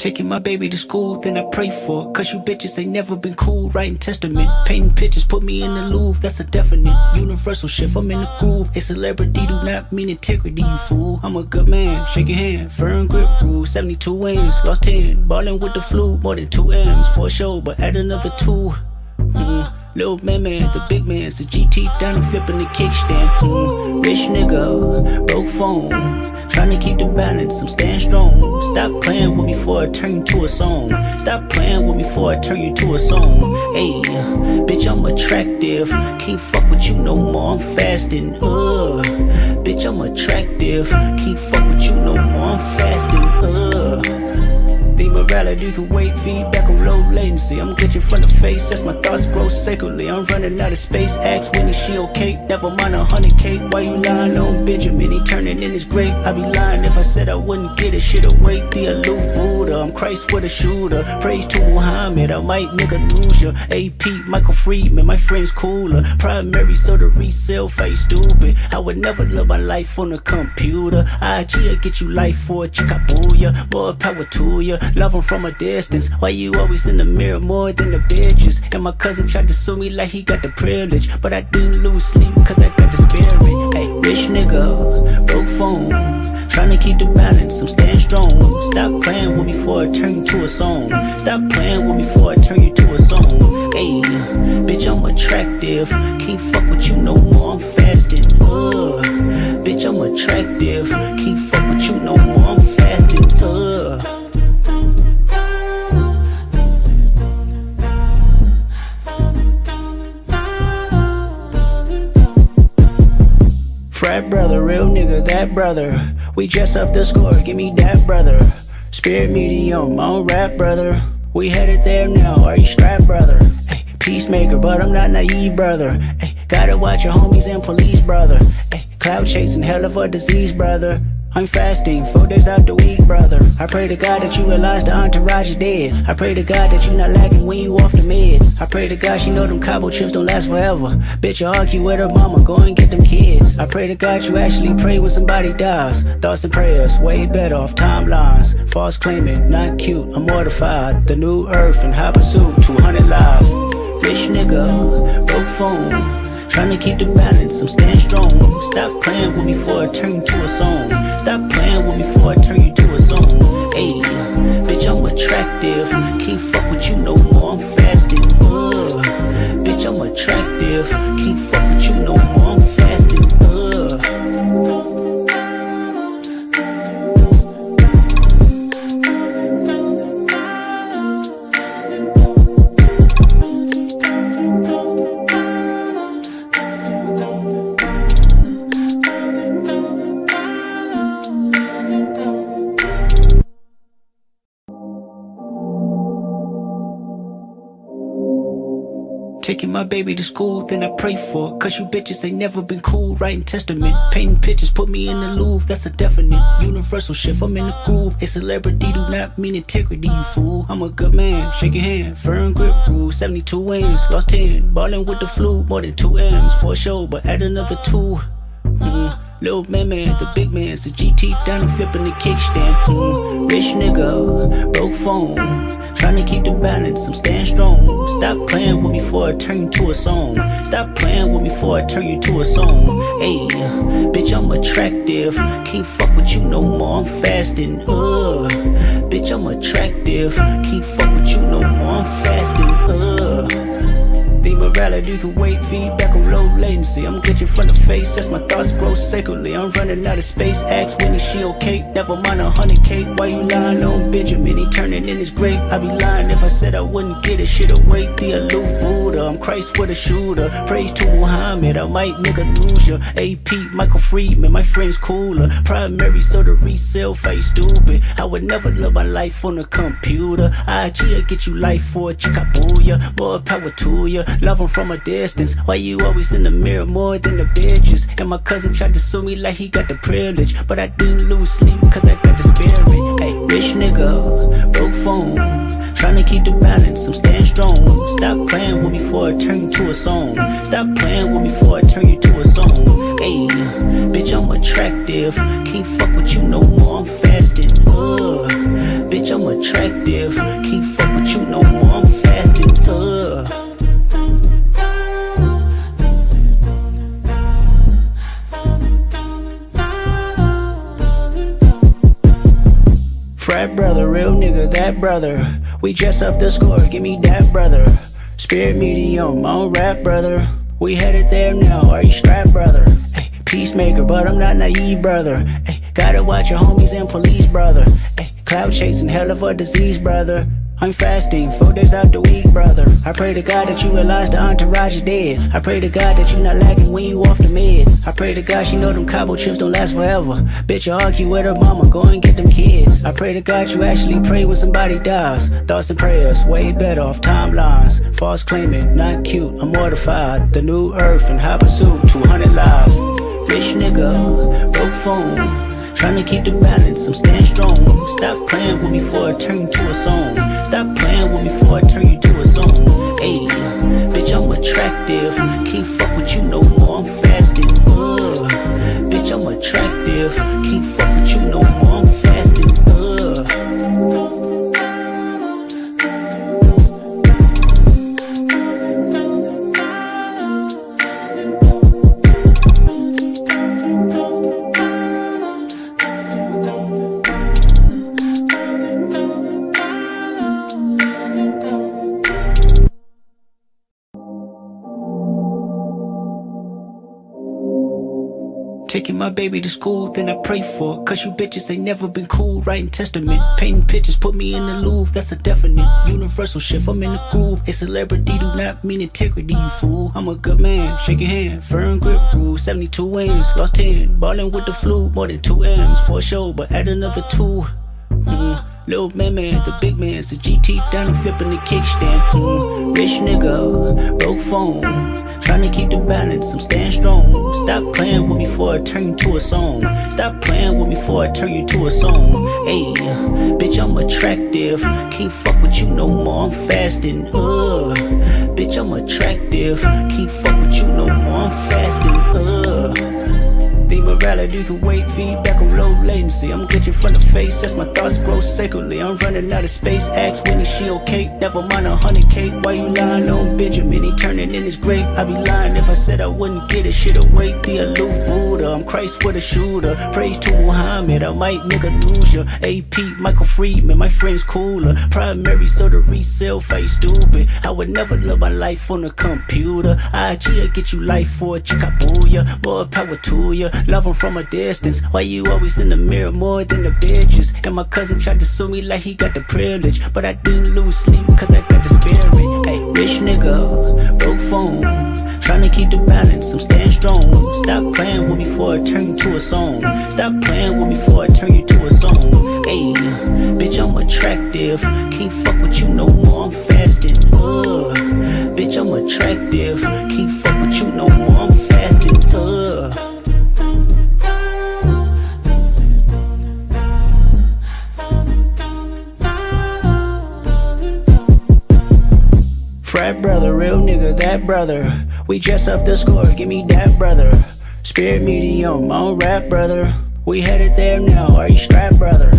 Taking my baby to school, then I pray for. Cause you bitches ain't never been cool. Writing testament, painting pictures, put me in the Louvre. That's a definite universal shift. I'm in the groove. A celebrity do not mean integrity, you fool. I'm a good man, your hand, firm grip rule. 72 wins, lost 10. balling with the flu, more than 2 M's for sure, but add another 2. Little man, man, the big man's the GT down and flipping the kickstand. Mm. Rich nigga, broke phone. Trying to keep the balance, I'm staying strong. Stop playing with me before I turn you to a song. Stop playing with me before I turn you to a song. Hey, bitch, I'm attractive. Can't fuck with you no more, I'm fasting. Uh, bitch, I'm attractive. Can't fuck with you no more, I'm fasting. Uh. The morality can wait, feedback on low latency. I'm glitching from the face as my thoughts grow sacredly. I'm running out of space. Ask Winnie, she okay? Never mind a hundred K. Why you lying on Benjamin? He turning in his grave. I'd be lying if I said I wouldn't get it. Shit away, the aloof Buddha. I'm Christ with a shooter. Praise to Muhammad, I might nigga lose ya. AP, Michael Friedman, my friend's cooler. Primary, so the resale face stupid. I would never live my life on a computer. IG, I get you life for a chick. More power to ya. Love him from a distance. Why you always in the mirror more than the bitches? And my cousin tried to sue me like he got the privilege. But I didn't lose sleep cause I got the spirit. Hey, rich nigga, broke phone. Trying to keep the balance, I'm staying strong. Stop playing with me before I turn you to a song. Stop playing with me before I turn you to a song. Hey, bitch, I'm attractive. Can't fuck with you no more, I'm. Uh, bitch, I'm attractive. Can't fuck with you no more, I'm. Brother, real nigga, that brother. We dress up the score, give me that brother. Spirit medium, on rap brother. We headed there now, are you strapped brother? Ay, peacemaker, but I'm not naive brother. Ay, gotta watch your homies and police brother. Ay, cloud chasing, hell of a disease brother. I'm fasting, four days out the week, brother. I pray to God that you realize the entourage is dead. I pray to God that you not lacking when you off the meds. I pray to God she know them Cabo trips don't last forever. Bitch, you argue with her mama, go and get them kids. I pray to God you actually pray when somebody dies. Thoughts and prayers, way better off timelines. False claiming, not cute, I'm mortified. The new earth and high pursuit, 200 lives. Rich nigga, broke phone. Trying to keep the balance, I'm staying strong. Stop playing with me before I turn you to a song. Stop playing with me before I turn you to a song. Hey, bitch, I'm attractive. Can't fuck with you no more, I'm fasting. Uh, bitch, I'm attractive. Can't fuck with you no more, I'm my baby to school, then I pray for it. Cause you bitches ain't never been cool. Writing testament, painting pictures, put me in the Louvre. That's a definite universal shift. I'm in the groove. A celebrity do not mean integrity, you fool. I'm a good man, shake your hand, firm grip rule. 72 wins, lost 10. Ballin' with the flu, more than 2 M's for sure, but add another 2. Mm. Little man, man, the big man's the GT down and flipping the kickstand. Rich nigga, broke phone. Trying to keep the balance, I'm staying strong. Stop playing with me before I turn you to a song. Stop playing with me before I turn you to a song. Hey, bitch, I'm attractive. Can't fuck with you no more, I'm fasting. Uh, bitch, I'm attractive. Can't fuck with you no more, I'm fasting. Morality can wait, feedback on low latency. I'm glitching from the face as my thoughts grow sacredly. I'm running out of space. Ask Winnie, she okay? Never mind a hundred K. Why you lying on Benjamin? He turning in his grave. I'd be lying if I said I wouldn't get it. Shit away, the aloof Buddha. I'm Christ with a shooter. Praise to Muhammad, I might nigga lose ya. AP, Michael Friedman, my friend's cooler. Primary, so the resale face stupid. I would never live my life on a computer. IG, I get you life for a chick. More power to ya. Love him from a distance. Why you always in the mirror more than the bitches? And my cousin tried to sue me like he got the privilege. But I didn't lose sleep cause I got the spirit. Hey, rich nigga, broke phone. Trying to keep the balance, I'm staying strong. Stop playing with me before I turn you to a song. Stop playing with me before I turn you to a song. Hey, bitch, I'm attractive. Can't fuck with you no more, I'm fasting. Bitch, bitch, I'm attractive. Can't fuck with you no more, I'm nigga, that brother. We dress up the score, give me that brother. Spirit medium, on rap brother. We headed there now, are you strapped brother? Hey, peacemaker, but I'm not naive brother. Hey, gotta watch your homies and police brother. Hey, cloud chasing, hell of a disease brother. I'm fasting, four days out the week, brother. I pray to God that you realize the entourage is dead. I pray to God that you not lacking when you off the meds. I pray to God she know them Cabo chips don't last forever. Bitch, you argue with her mama, go and get them kids. I pray to God you actually pray when somebody dies. Thoughts and prayers, way better off timelines. False claiming, not cute, I'm mortified. The new earth and high pursuit, 200 lives. Rich nigga, broke phone. Trying to keep the balance, I'm staying strong. Stop playing with me before I turn you to a song. Stop playing with me before I turn you to a song. Hey, bitch, I'm attractive. Can't fuck with you no more, I'm fasting. Uh, bitch, I'm attractive. Can't fuck with you no more, baby to school, then I pray for Cause you bitches ain't never been cool. Writing testament, painting pictures, put me in the Louvre. That's a definite universal shift. I'm in the groove. A celebrity do not mean integrity, you fool. I'm a good man, shake your hand, firm grip rule. 72 wins, lost 10. Ballin' with the flu, more than 2 M's for sure, but add another 2. Mm. Little man, man, the big man's the GT down and flipping the kickstand. Mm, rich nigga, broke phone. Trying to keep the balance, I'm staying strong. Stop playing with me before I turn you to a song. Stop playing with me before I turn you to a song. Hey, bitch, I'm attractive. Can't fuck with you no more, I'm fasting. Uh, bitch, I'm attractive. Can't fuck with you no more, I'm fasting. Uh. The morality can wait, feedback on low latency. I'm glitching from the face as my thoughts grow sacredly. I'm running out of space. Ask Winnie, she okay? Never mind a hundred K. Why you lying on Benjamin? He turning in his grave. I'd be lying if I said I wouldn't get it. Shit away, the aloof Buddha. I'm Christ with a shooter. Praise to Muhammad. I might nigga lose ya. AP, Michael Friedman, my friend's cooler. Primary, so the resale face stupid. I would never live my life on a computer. IG, I get you life for a chick, I More power to ya. Love from a distance. Why you always in the mirror more than the bitches? And my cousin tried to sue me like he got the privilege. But I didn't lose sleep cause I got the spirit. Hey, rich nigga, broke phone. Trying to keep the balance, I'm staying strong. Stop playing with me before I turn you to a song. Stop playing with me before I turn you to a song. Hey, bitch, I'm attractive. Can't fuck with you no more, I'm fasting. Uh, bitch, I'm attractive. Can't fuck with you no more, I'm Brother, real nigga, that brother. We dress up the score, give me that brother. Spirit medium, on rap brother. We headed there now, are you strapped brother?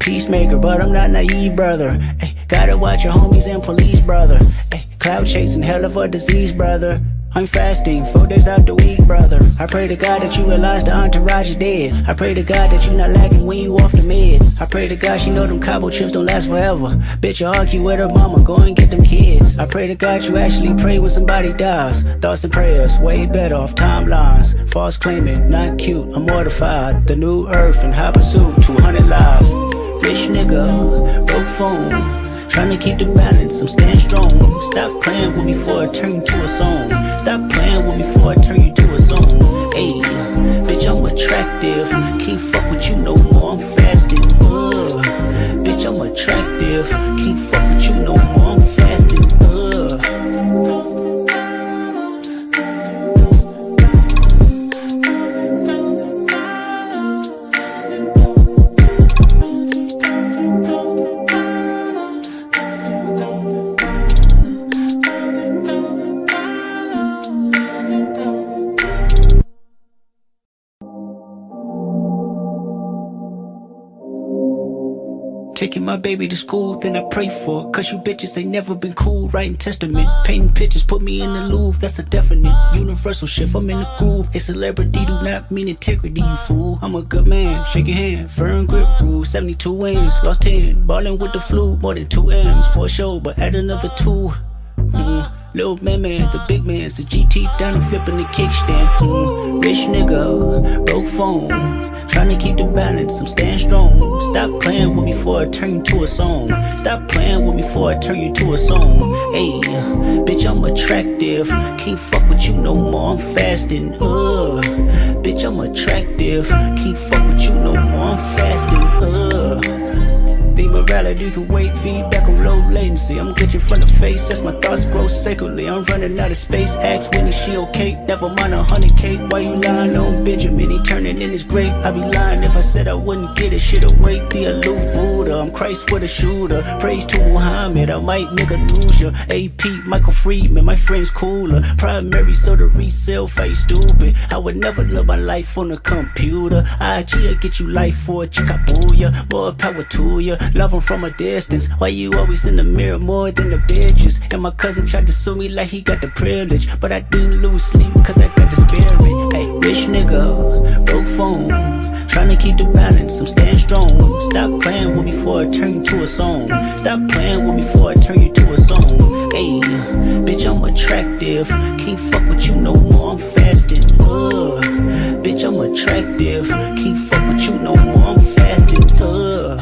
Peacemaker, but I'm not naive brother. Hey, gotta watch your homies and police brother. Hey, cloud chasing, hell of a disease brother. I'm fasting, four days out the week, brother. I pray to God that you realize the entourage is dead. I pray to God that you not lacking when you off the meds. I pray to God she know them Cabo chips don't last forever. Bitch, you argue with her mama, go and get them kids. I pray to God you actually pray when somebody dies. Thoughts and prayers, way better off timelines. False claiming, not cute, I'm mortified. The new earth and high pursuit, 200 lives. Rich nigga, broke phone. Trying to keep the balance, I'm staying strong. Stop playing with me before I turn you to a song. Stop playing with me before I turn you to a song. Hey, bitch, I'm attractive. Can't fuck with you no more, I'm fasting. Uh, bitch, I'm attractive. Can't fuck with you no more, my baby to school, then I pray for. Cause you bitches ain't never been cool. Writing testament, painting pictures, put me in the Louvre. That's a definite universal shift. I'm in the groove. A celebrity do not mean integrity, you fool. I'm a good man, shake your hand, firm grip rule. 72 wins, lost 10. Ballin' with the flu, more than 2 M's for sure, but add another 2. Little man, man, the big man's the GT down and flipping the kickstand. Mm, rich nigga, broke phone, trying to keep the balance. I'm staying strong. Stop playing with me before I turn you to a song. Stop playing with me before I turn you to a song. Hey, bitch, I'm attractive. Can't fuck with you no more. I'm fasting. Ugh, bitch, I'm attractive. Can't fuck with you no more. I'm fasting. Ugh. The morality can wait, feedback on low latency. I'm glitching from the face as my thoughts grow sacredly. I'm running out of space. Ask Winnie, she okay? Never mind a hundred K. Why you lying on Benjamin? He turning in his grave. I'd be lying if I said I wouldn't get it. Shit away, the aloof Buddha. I'm Christ with a shooter. Praise to Muhammad. I might nigga lose ya. AP, Michael Friedman, my friend's cooler. Primary, so the resale face stupid. I would never live my life on a computer. IG, get you life for a chick, I booyah. More power to ya. Love him from a distance. Why you always in the mirror more than the bitches? And my cousin tried to sue me like he got the privilege. But I didn't lose sleep cause I got the spirit. Hey, rich nigga, broke phone. Trying to keep the balance, I'm staying strong. Stop playing with me before I turn you to a song. Stop playing with me before I turn you to a song. Hey, bitch, I'm attractive. Can't fuck with you no more, I'm fasting. Ugh, bitch, I'm attractive. Can't fuck with you no more, I'm fasting. Ugh.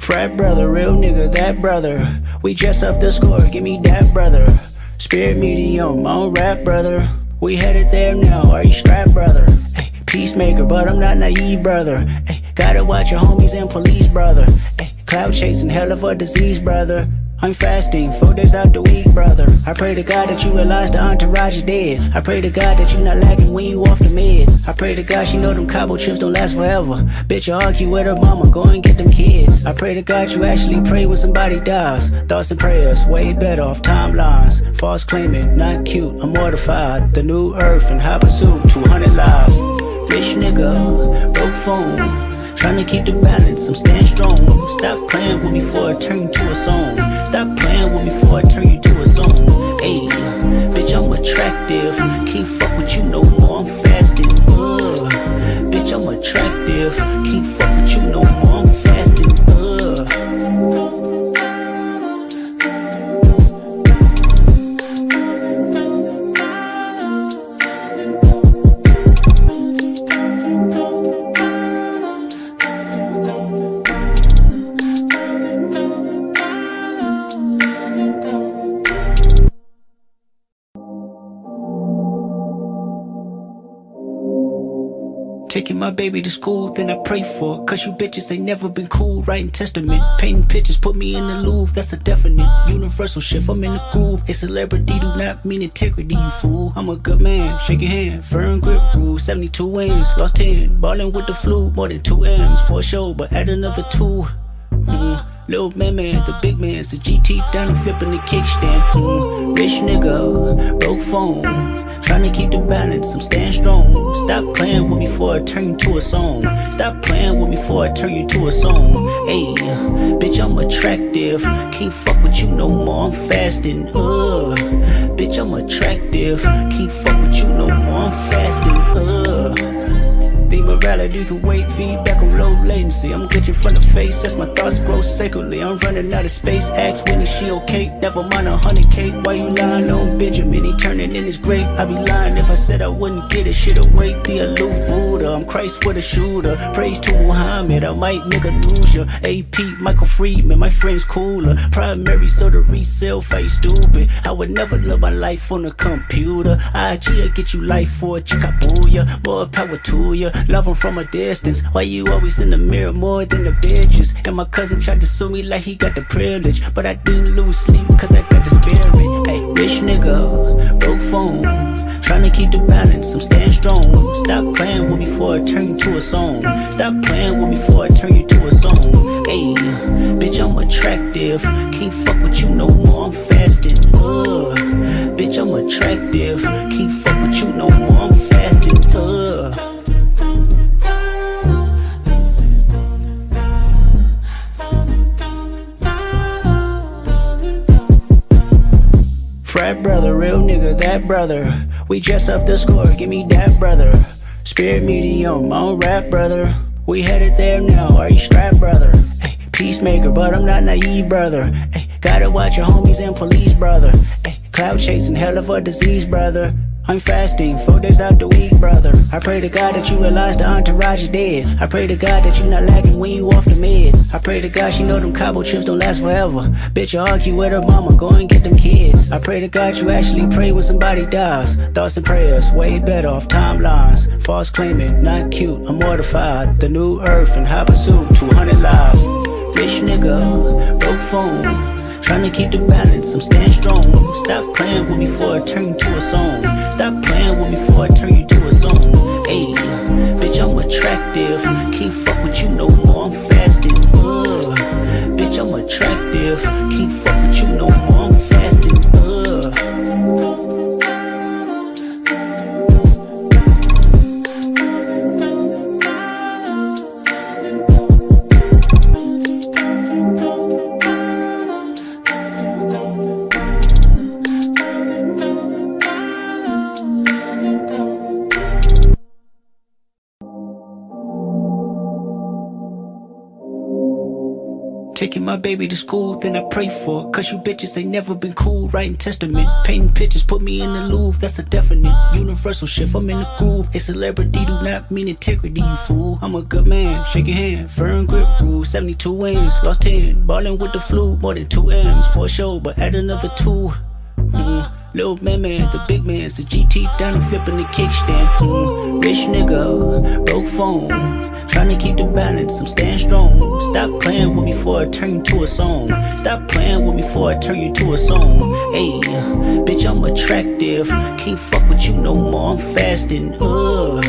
Frat brother, real nigga, that brother. We dress up the score, give me that brother. Spirit medium, on rap brother. We headed there now, are you strapped brother? Peacemaker, but I'm not naive brother. Gotta watch your homies and police brother. Cloud chasing, hell of a disease brother. I'm fasting, four days out the week, brother. I pray to God that you realize the entourage is dead. I pray to God that you not lacking when you off the meds. I pray to God she know them Cabo trips don't last forever. Bitch, you argue with her mama, go and get them kids. I pray to God you actually pray when somebody dies. Thoughts and prayers, way better off timelines. False claiming, not cute, I'm mortified. The new earth and high pursuit, 200 lives. Rich nigga, broke phone. Trying to keep the balance, I'm staying strong. Stop playing with me before I turn you to a song. Stop playing with me before I turn you to a song. Hey, bitch, I'm attractive. Can't fuck with you no more, I'm fasting. Ugh. Bitch, I'm attractive. Can't fuck with you no more, Taking my baby to school, then I pray for her. Cause you bitches ain't never been cool. Writing testament, painting pictures, put me in the Louvre. That's a definite universal shift. I'm in the groove. A celebrity do not mean integrity, you fool. I'm a good man, shake your hand, firm grip rule. 72 wins, lost 10. balling with the flu, more than 2 M's for sure, but add another 2. Mm. Little man, man, the big man's the GT down and flipping the kickstand. Mm, rich nigga, broke phone, trying to keep the balance. I'm staying strong. Stop playing with me before I turn you to a song. Stop playing with me before I turn you to a song. Hey, bitch, I'm attractive. Can't fuck with you no more. I'm fasting. Ugh, bitch, I'm attractive. Can't fuck with you no more. I'm fasting. Ugh. The morality can wait, feedback on low latency. I'm glitching from the face as my thoughts grow sacredly. I'm running out of space. Ask Winnie, she okay? Never mind a hundred K. Why you lying on Benjamin? He turning in his grave. I'd be lying if I said I wouldn't get it. Shit away, the aloof Buddha. I'm Christ with a shooter. Praise to Muhammad. I might nigga lose ya. AP, Michael Friedman, my friend's cooler. Primary, so the resale face stupid. I would never live my life on a computer. IG, I get you life for a chick. More power to ya. Love him from a distance. Why you always in the mirror more than the bitches? And my cousin tried to sue me like he got the privilege. But I didn't lose sleep cause I got the spirit. Hey, rich nigga, broke phone. Trying to keep the balance, I'm staying strong. Stop playing with me before I turn you to a song. Stop playing with me before I turn you to a song. Hey, bitch, I'm attractive. Can't fuck with you no more, I'm fasting. Ugh, bitch, I'm attractive. Can't fuck with you no more, I'm that brother. We dress up the score, give me that brother. Spirit medium, on rap brother. We headed there now, are you strapped brother? Hey, peacemaker, but I'm not naive brother. Hey, gotta watch your homies and police brother. Hey, cloud chasing, hell of a disease brother. I'm fasting, four days out the week, brother. I pray to God that you realize the entourage is dead. I pray to God that you're not lacking when you off the meds. I pray to God she know them Cabo chips don't last forever. Bitch, you argue with her mama, go and get them kids. I pray to God you actually pray when somebody dies. Thoughts and prayers, way better off timelines. False claiming, not cute, I'm mortified. The new earth and high pursuit, 200 lives. Rich nigga, broke phone. Trying to keep the balance, I'm staying strong. Stop playing with me before I turn to a song. Stop playing with me before I turn you to a song. Hey, bitch, I'm attractive. Can't fuck with you no more, I'm fasting. Uh, bitch, I'm attractive. Can't fuck Taking my baby to school, then I pray for. Cause you bitches ain't never been cool. Writing testament, painting pictures, put me in the Louvre. That's a definite universal shift. I'm in the groove. A celebrity do not mean integrity, you fool. I'm a good man, shake your hand. Firm grip rule, 72 wins, lost 10. Ballin' with the flu, more than 2 M's for show, but add another 2. Mm. Little man, man, the big man's the GT down and flipping the kickstand. Mm, rich nigga, broke phone. Trying to keep the balance, I'm staying strong. Stop playing with me before I turn you to a song. Stop playing with me before I turn you to a song. Hey, bitch, I'm attractive. Can't fuck with you no more, I'm fasting. Uh,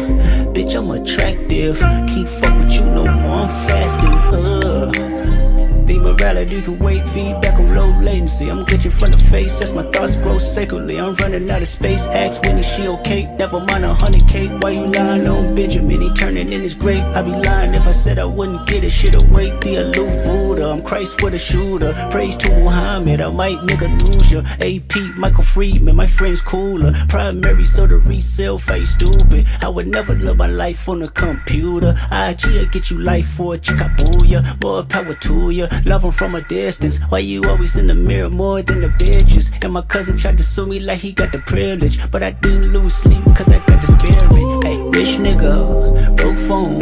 bitch, I'm attractive. Can't fuck with you no more, I'm fasting. Uh. The morality can wait, feedback on low latency. I'm glitching from the face as my thoughts grow sacredly. I'm running out of space. Ask Winnie, she okay? Never mind a hundred K. Why you lying on Benjamin? He turning in his grave. I'd be lying if I said I wouldn't get it. Shit away, the aloof Buddha. I'm Christ with a shooter. Praise to Muhammad. I might nigga lose ya. AP, Michael Friedman. My friend's cooler. Primary, so the resale face stupid. I would never live my life on a computer. IG, I get you life for a chick. I More power to ya. Love him from a distance. Why you always in the mirror more than the bitches? And my cousin tried to sue me like he got the privilege. But I didn't lose sleep cause I got the spirit. Hey, rich nigga, broke phone.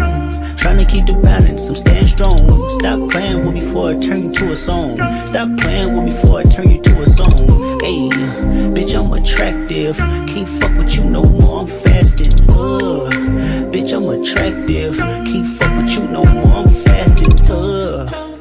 Trying to keep the balance, I'm staying strong. Stop playing with me before I turn you to a song. Stop playing with me before I turn you to a song. Hey, bitch, I'm attractive. Can't fuck with you no more, I'm fasting. Uh, bitch, I'm attractive. Can't fuck with you no more, I'm fasting. Uh.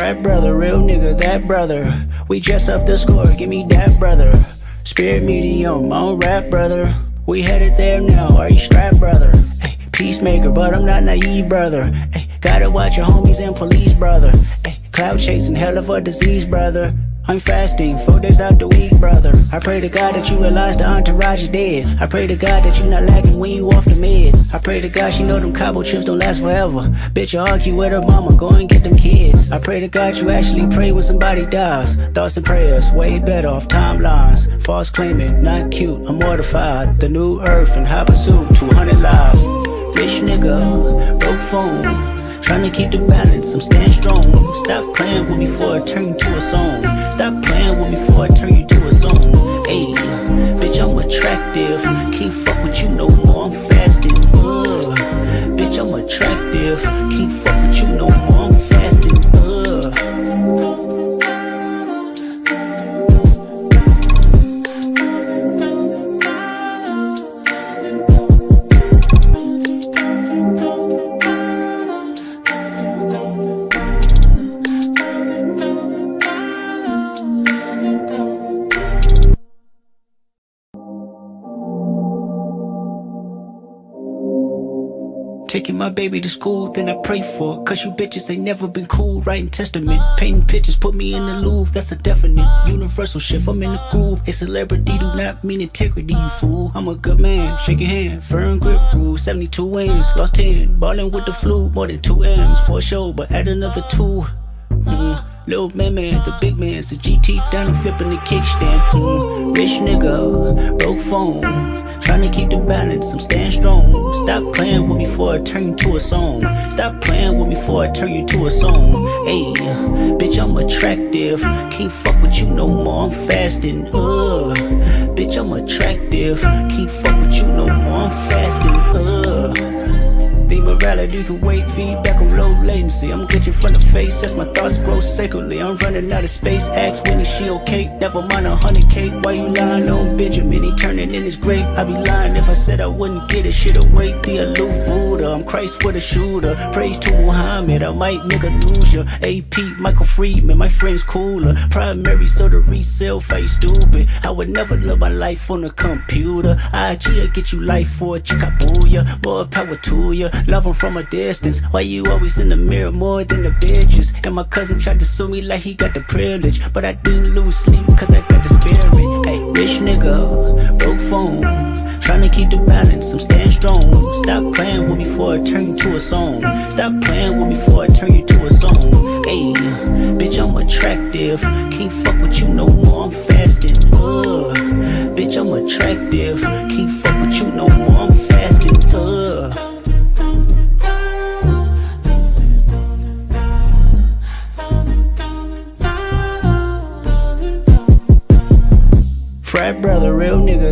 Frat brother, real nigga, that brother. We dress up the score, give me that brother. Spirit medium, on rap brother. We headed there now, are you strapped brother? Hey, peacemaker, but I'm not naive brother. Hey, gotta watch your homies and police brother. Hey, cloud chasing, hell of a disease brother. I'm fasting, four days out the week, brother. I pray to God that you realize the entourage is dead. I pray to God that you not lacking when you off the meds. I pray to God she know them Cabo chips don't last forever. Bitch, you argue with her mama, go and get them kids. I pray to God you actually pray when somebody dies. Thoughts and prayers, way better off timelines. False claiming, not cute, I'm mortified. The new earth and high pursuit, 200 lives. Rich nigga, broke phone. Trying to keep the balance, I'm staying strong. Stop playing with me before I turn to a song. Stop playing with me before I turn you to a song. Hey, bitch, I'm attractive. Can't fuck with you no more, I'm fasting. Uh, bitch, I'm attractive. Can't fuck Taking my baby to school, then I pray for. Cause you bitches ain't never been cool. Writing testament, painting pictures, put me in the Louvre. That's a definite universal shift. I'm in the groove. A celebrity do not mean integrity, you fool. I'm a good man, your hand, firm grip rule. 72 wins, lost 10. Ballin' with the flu, more than 2 M's for sure, but add another 2. Little man, man, the big man's the GT down and flipping the kickstand. Mm. Rich nigga, broke phone. Trying to keep the balance, I'm staying strong. Stop playing with me before I turn you to a song. Stop playing with me before I turn you to a song. Hey, bitch, I'm attractive. Can't fuck with you no more, I'm fasting. Uh, bitch, I'm attractive. Can't fuck with you no more, I'm fasting. Uh. The morality can wait, feedback on low latency. I'm glitching from the face as my thoughts grow sacredly. I'm running out of space. Ask Winnie, she okay? Never mind a hundred K. Why you lying on Benjamin? He turning in his grave. I'd be lying if I said I wouldn't get it. Shit away, the aloof Buddha. I'm Christ with a shooter. Praise to Muhammad. I might nigga lose ya. AP, Michael Friedman, my friend's cooler. Primary, so the resale face stupid. I would never live my life on a computer. IG, I get you life for a chick, More power to ya. Love him from a distance. Why you always in the mirror more than the bitches? And my cousin tried to sue me like he got the privilege. But I didn't lose sleep cause I got the spirit. Hey, rich nigga, broke phone. Trying to keep the balance, I'm staying strong. Stop playing with me before I turn you to a song. Stop playing with me before I turn you to a song. Hey, bitch, I'm attractive. Can't fuck with you no more, I'm fasting. Ugh. Bitch, I'm attractive. Can't fuck with you no more, I'm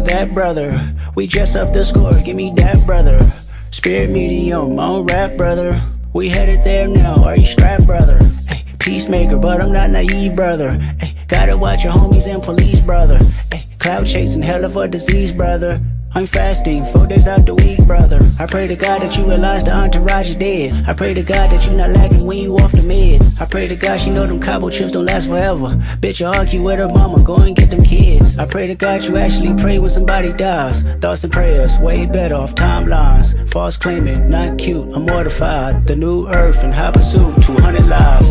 that brother. We dress up the score, give me that brother. Spirit medium, on rap brother. We headed there now, are you strapped brother? Hey, peacemaker, but I'm not naive brother. Hey, gotta watch your homies and police brother. Hey, cloud chasing, hell of a disease brother. I'm fasting, four days out the week, brother. I pray to God that you realize the entourage is dead. I pray to God that you not lacking when you off the meds. I pray to God she know them Cabo trips don't last forever. Bitch, you argue with her mama, go and get them kids. I pray to God you actually pray when somebody dies. Thoughts and prayers, way better off timelines. False claiming, not cute, I'm mortified. The new earth and high pursuit, 200 lives.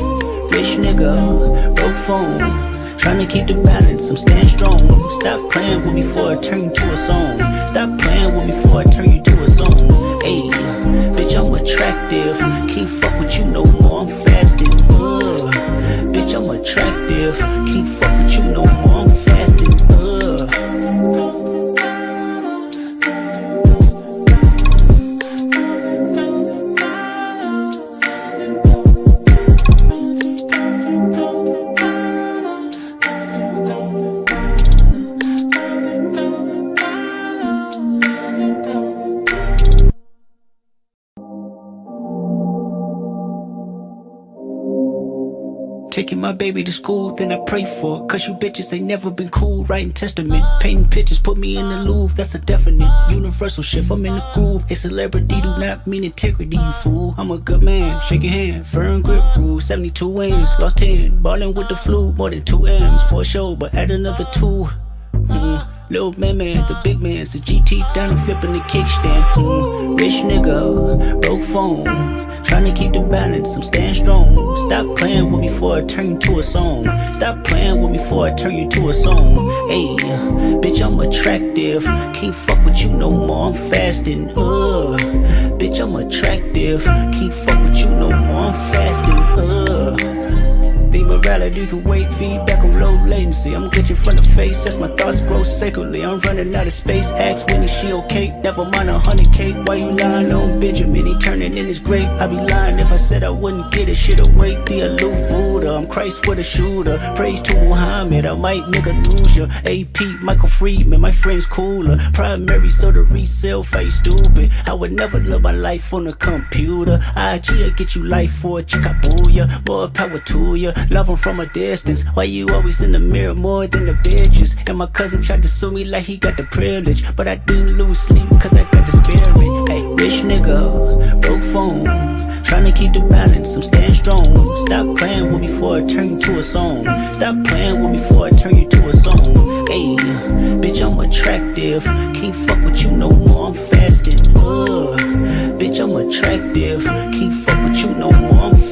Rich nigga, broke phone. Trying to keep the balance, I'm staying strong. Stop playing with me before I turn you to a song. Stop playing with me before I turn you to a song. Hey, bitch, I'm attractive. Can't fuck with you no more, I'm fasting. Ugh. Bitch, I'm attractive. Can't fuck with you no more, Taking my baby to school, then I pray for her. Cause you bitches ain't never been cool. Writing testament, painting pictures, put me in the Louvre. That's a definite universal shift. I'm in the groove. A celebrity do not mean integrity, you fool. I'm a good man, your hand, firm grip rule. 72 wins, lost 10. balling with the flu, more than 2 M's for sure, but add another 2. Little man, man, the big man's the GT down and flipping the kickstand. Mm. Rich nigga, broke phone. Trying to keep the balance, I'm staying strong. Stop playing with me before I turn you to a song. Stop playing with me before I turn you to a song. Hey, bitch, I'm attractive. Can't fuck with you no more, I'm fasting. Ugh, bitch, I'm attractive. Can't fuck with you no more, I'm fasting. Ugh. Morality can wait, feedback on low latency. I'm glitching from the face as my thoughts grow sacredly. I'm running out of space. Ask Winnie, she okay? Never mind a hundred K. Why you lying on Benjamin? He turning in his grave. I'd be lying if I said I wouldn't get it. Shit away, the aloof Buddha. I'm Christ with a shooter. Praise to Muhammad. I might nigga lose ya. AP, Michael Friedman, my friend's cooler. Primary, so the resale face stupid. I would never live my life on a computer. IG, I get you life for a chick. More power to ya. Love him from a distance. Why you always in the mirror more than the bitches? And my cousin tried to sue me like he got the privilege. But I didn't lose sleep cause I got the spirit. Hey, rich nigga, broke phone. Trying to keep the balance, I'm staying strong. Stop playing with me before I turn you to a song. Stop playing with me before I turn you to a song. Hey, bitch, I'm attractive. Can't fuck with you no more, I'm fasting. Ugh, bitch, I'm attractive. Can't fuck with you no more, I'm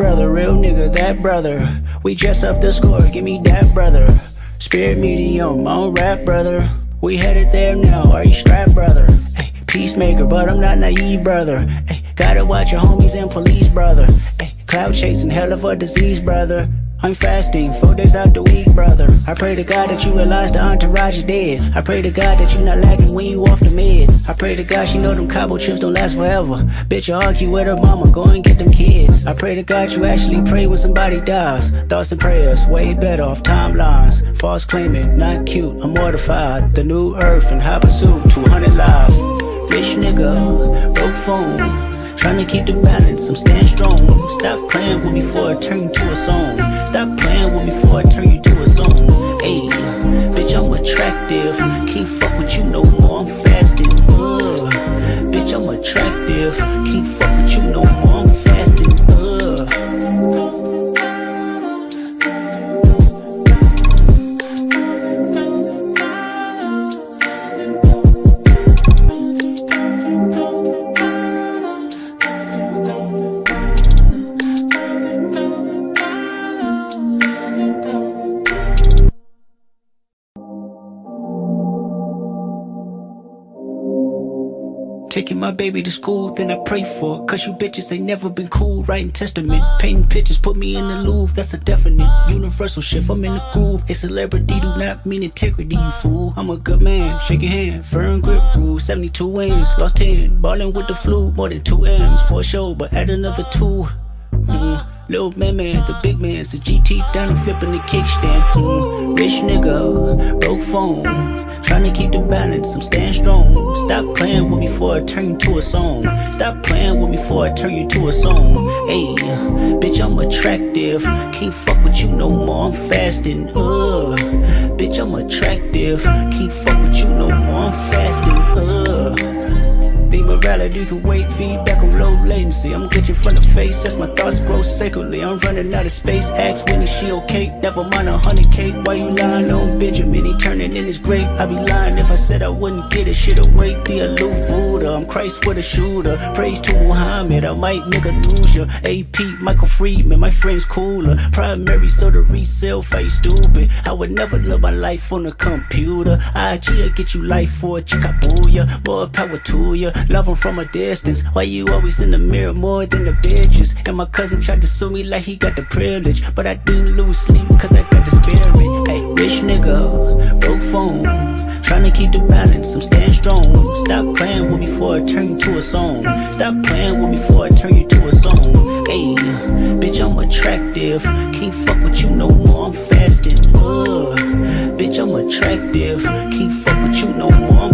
brother, real nigga, that brother. We dress up the score, give me that brother. Spirit medium, on rap brother. We headed there now, are you strapped brother? Peacemaker, but I'm not naive brother. Gotta watch your homies and police brother. Cloud chasing, hell of a disease brother. I'm fasting, four days out the week, brother. I pray to God that you realize the entourage is dead. I pray to God that you not lagging when you off the meds. I pray to God she know them Cabo chips don't last forever. Bitch, you argue with her mama, go and get them kids. I pray to God you actually pray when somebody dies. Thoughts and prayers, way better off timelines. False claiming, not cute, I'm mortified. The new earth and high pursuit, 200 lives. Rich nigga, broke phone. Trying to keep the balance, I'm staying strong. Stop playing with me before I turn you to a song. Stop playing with me before I turn you to a song. Hey, bitch, I'm attractive. Can't fuck with you no more, I'm fasting. Uh, bitch, I'm attractive. Can't fuck with you no more, my baby to school, then I pray for it. Cause you bitches ain't never been cool. Writing testament, painting pictures, put me in the Louvre. That's a definite universal shift. I'm in the groove. A celebrity do not mean integrity, you fool. I'm a good man, shake your hand, firm grip rule. 72 wins, lost 10. Ballin' with the flu, more than 2 M's for show, but add another 2. Mm. Little man, man, the big man's the GT down and flipping the kickstand. Mm, rich nigga, broke phone. Trying to keep the balance, I'm staying strong. Stop playing with me before I turn you to a song. Stop playing with me before I turn you to a song. Hey, bitch, I'm attractive. Can't fuck with you no more, I'm fasting. Uh, bitch, I'm attractive. Can't fuck with you no more, I'm fasting. Uh. The morality can wait, feedback on low latency. I'm glitching from the face as my thoughts grow sacredly. I'm running out of space. Ask Winnie, she okay? Never mind a hundred K. Why you lying on Benjamin? He turning in his grave. I'd be lying if I said I wouldn't get it. Shit away, the aloof Buddha. I'm Christ with a shooter. Praise to Muhammad. I might nigga lose ya. AP, Michael Friedman, my friend's cooler. Primary, so the resale face stupid. I would never live my life on a computer. IG, I get you life for a chick, booyah. More power to ya. Love him from a distance. Why you always in the mirror more than the bitches? And my cousin tried to sue me like he got the privilege. But I didn't lose sleep cause I got the spirit. Hey, rich nigga, broke phone. Trying to keep the balance, I'm staying strong. Stop playing with me before I turn you to a song. Stop playing with me before I turn you to a song. Hey, bitch, I'm attractive. Can't fuck with you no more, I'm fasting. Uh, bitch, I'm attractive. Can't fuck with you no more, I'm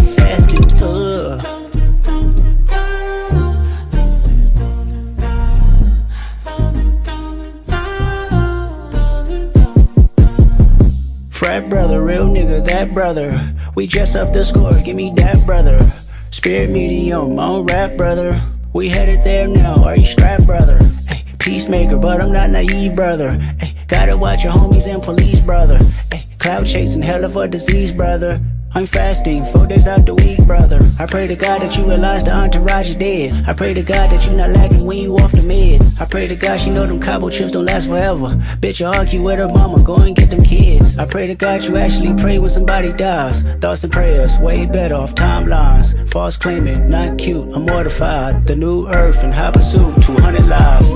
that brother. We dress up the score, give me that brother. Spirit medium, on rap brother. We headed there now, are you strapped brother? Hey, peacemaker, but I'm not naive brother. Hey, gotta watch your homies and police brother. Hey, cloud chasing, hell of a disease brother. I'm fasting, four days out the week, brother. I pray to God that you realize the entourage is dead. I pray to God that you not lagging when you off the meds. I pray to God she know them Cabo chips don't last forever. Bitch, you argue with her mama, go and get them kids. I pray to God you actually pray when somebody dies. Thoughts and prayers, way better off timelines. False claiming, not cute, I'm mortified. The new earth and high pursuit, 200 lives.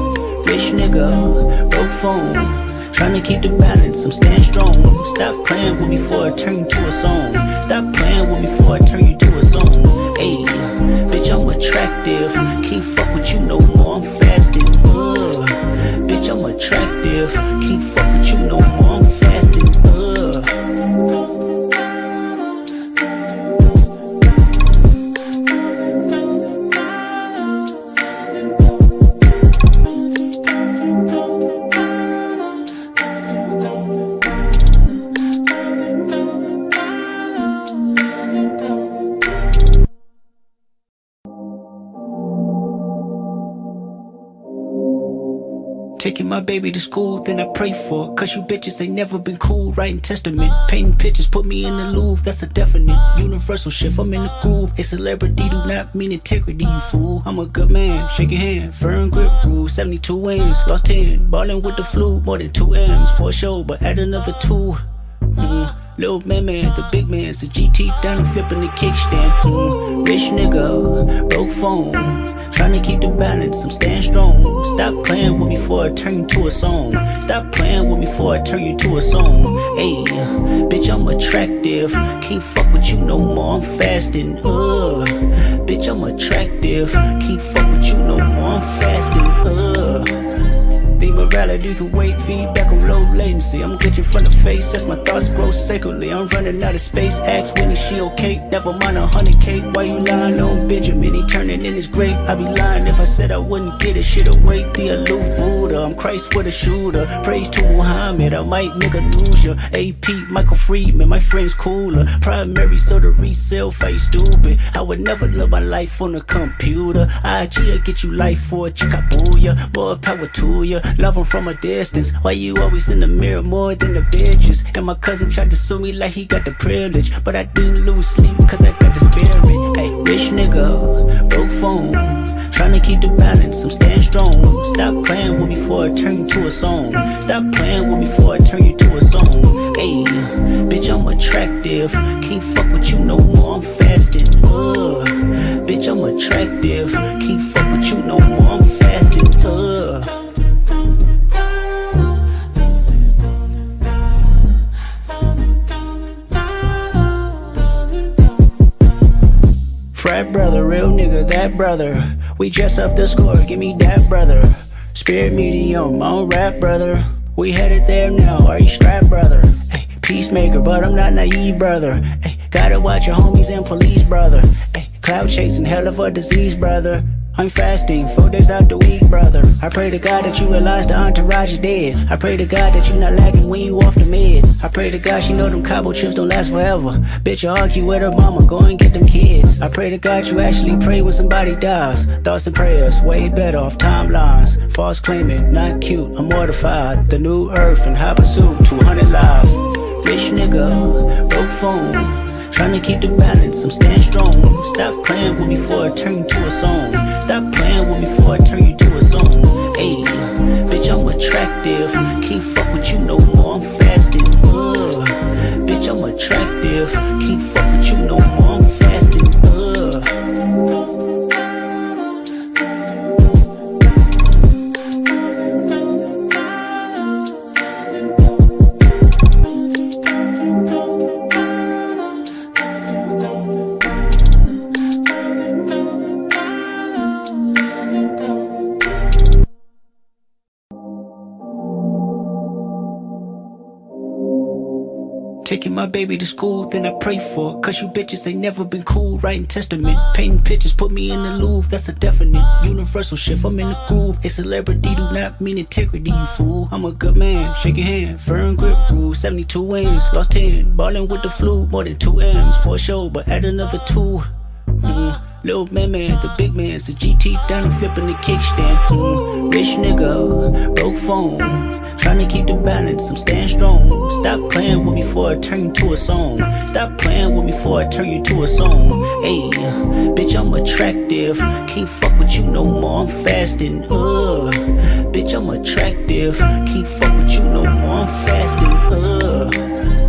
Rich nigga, broke phone. Trying to keep the balance, I'm staying strong. Stop playing with me before I turn you to a song. Stop playing with me before I turn you to a song. Hey, bitch, I'm attractive. Can't fuck with you no more, I'm fasting. Uh, bitch, I'm attractive. Can't fuck with you no more, I'm Taking my baby to school, then I pray for her. Cause you bitches ain't never been cool. Writing testament, painting pictures, put me in the Louvre. That's a definite universal shift. I'm in the groove. A celebrity do not mean integrity, you fool. I'm a good man, your hand. Firm grip rule, 72 wins, lost 10. Ballin' with the flu, more than 2 M's for show, but add another 2. Mm. Little man, man, the big man's the GT down flipping the kickstand. Mm. Rich nigga, broke phone. Trying to keep the balance, I'm staying strong. Stop playing with me before I turn you to a song. Stop playing with me before I turn you to a song. Hey, bitch, I'm attractive. Can't fuck with you no more, I'm fasting. Uh, bitch, I'm attractive. Can't fuck with you no more, I'm fasting. Uh. The morality can wait, feedback on low latency. I'm glitching from the face as my thoughts grow sacredly. I'm running out of space. Ask Winnie, she okay? Never mind a hundred K. Why you lying on Benjamin? He turning in his grave. I'd be lying if I said I wouldn't get it. Shit away, the aloof Buddha. I'm Christ with a shooter. Praise to Muhammad. I might nigga lose ya. AP, Michael Friedman, my friend's cooler. Primary, so the resale face stupid. I would never live my life on a computer. IG, I get you life for a chick, I booyah. More power to ya. Love him from a distance. Why you always in the mirror more than the bitches? And my cousin tried to sue me like he got the privilege. But I didn't lose sleep cause I got the spirit. Hey, rich nigga, broke phone. Trying to keep the balance, I'm staying strong. Stop playing with me before I turn you to a song. Stop playing with me before I turn you to a song. Hey, bitch, I'm attractive. Can't fuck with you no more, I'm fasting. Uh, bitch, I'm attractive. Can't fuck with you no more, nigga, that brother. We dress up the score, give me that brother. Spirit medium, on rap brother. We headed there now, are you strapped brother? Hey, peacemaker, but I'm not naive brother. Hey, gotta watch your homies and police brother. Hey, cloud chasing, hell of a disease brother. I'm fasting, four days out the week, brother. I pray to God that you realize the entourage is dead. I pray to God that you not lagging when you off the meds. I pray to God she know them Cabo chips don't last forever. Bitch, you argue with her mama, go and get them kids. I pray to God you actually pray when somebody dies. Thoughts and prayers, way better off timelines. False claiming, not cute, I'm mortified. The new earth and high pursuit, 200 lives. Rich nigga, broke phone. Trying to keep the balance, I'm staying strong. Stop playing with me before I turn you to a song. Stop playing with me before I turn you to a song. Hey, bitch, I'm attractive. Can't fuck with you no more, I'm fasting. Uh, bitch, I'm attractive. Can't fuck with you no more, my baby to school, then I pray for. Cause you bitches ain't never been cool. Writing testament, painting pictures, put me in the Louvre. That's a definite universal shift. I'm in the groove. A celebrity do not mean integrity, you fool. I'm a good man, your hand. Firm grip rule, 72 wins, lost 10. balling with the flu, more than 2 M's for sure, but add another 2. Mm. Little man, man, the big man's the GT down flipping the kickstand. Mm. Rich nigga, broke phone. Trying to keep the balance, I'm staying strong. Stop playing with me before I turn you to a song. Stop playing with me before I turn you to a song. Hey, bitch, I'm attractive. Can't fuck with you no more, I'm fasting. Uh, bitch, I'm attractive. Can't fuck with you no more, I'm fasting. Uh.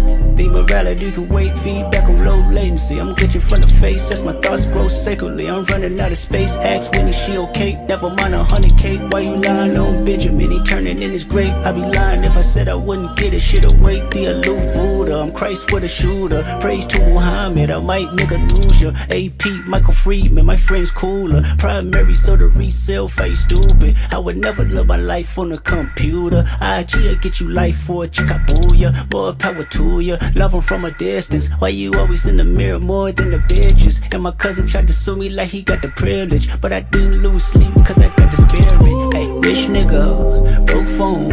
Morality can wait, feedback on low latency. I'm glitching from the face as my thoughts grow sacredly. I'm running out of space. Ask Winnie, she okay? Never mind a hundred K. Why you lying on Benjamin? He turning in his grave. I'd be lying if I said I wouldn't get it. Shit away, the aloof Buddha. I'm Christ with a shooter. Praise to Muhammad. I might nigga lose ya. AP, Michael Friedman, my friend's cooler. Primary, so the resale face stupid. I would never live my life on a computer. IG, I get you life for a chick, booyah. More power to ya. Love him from a distance. Why you always in the mirror more than the bitches? And my cousin tried to sue me like he got the privilege. But I didn't lose sleep cause I got the spirit. Hey, rich nigga, broke phone.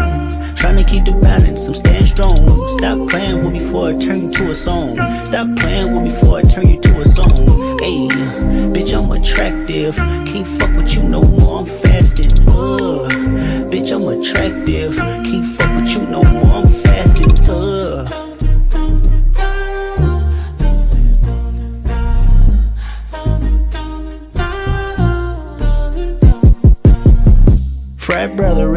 Trying to keep the balance, I'm staying strong. Stop playing with me before I turn you to a song. Stop playing with me before I turn you to a song. Hey, bitch, I'm attractive. Can't fuck with you no more, I'm fasting. Uh, bitch, I'm attractive. Can't fuck with you no more, I'm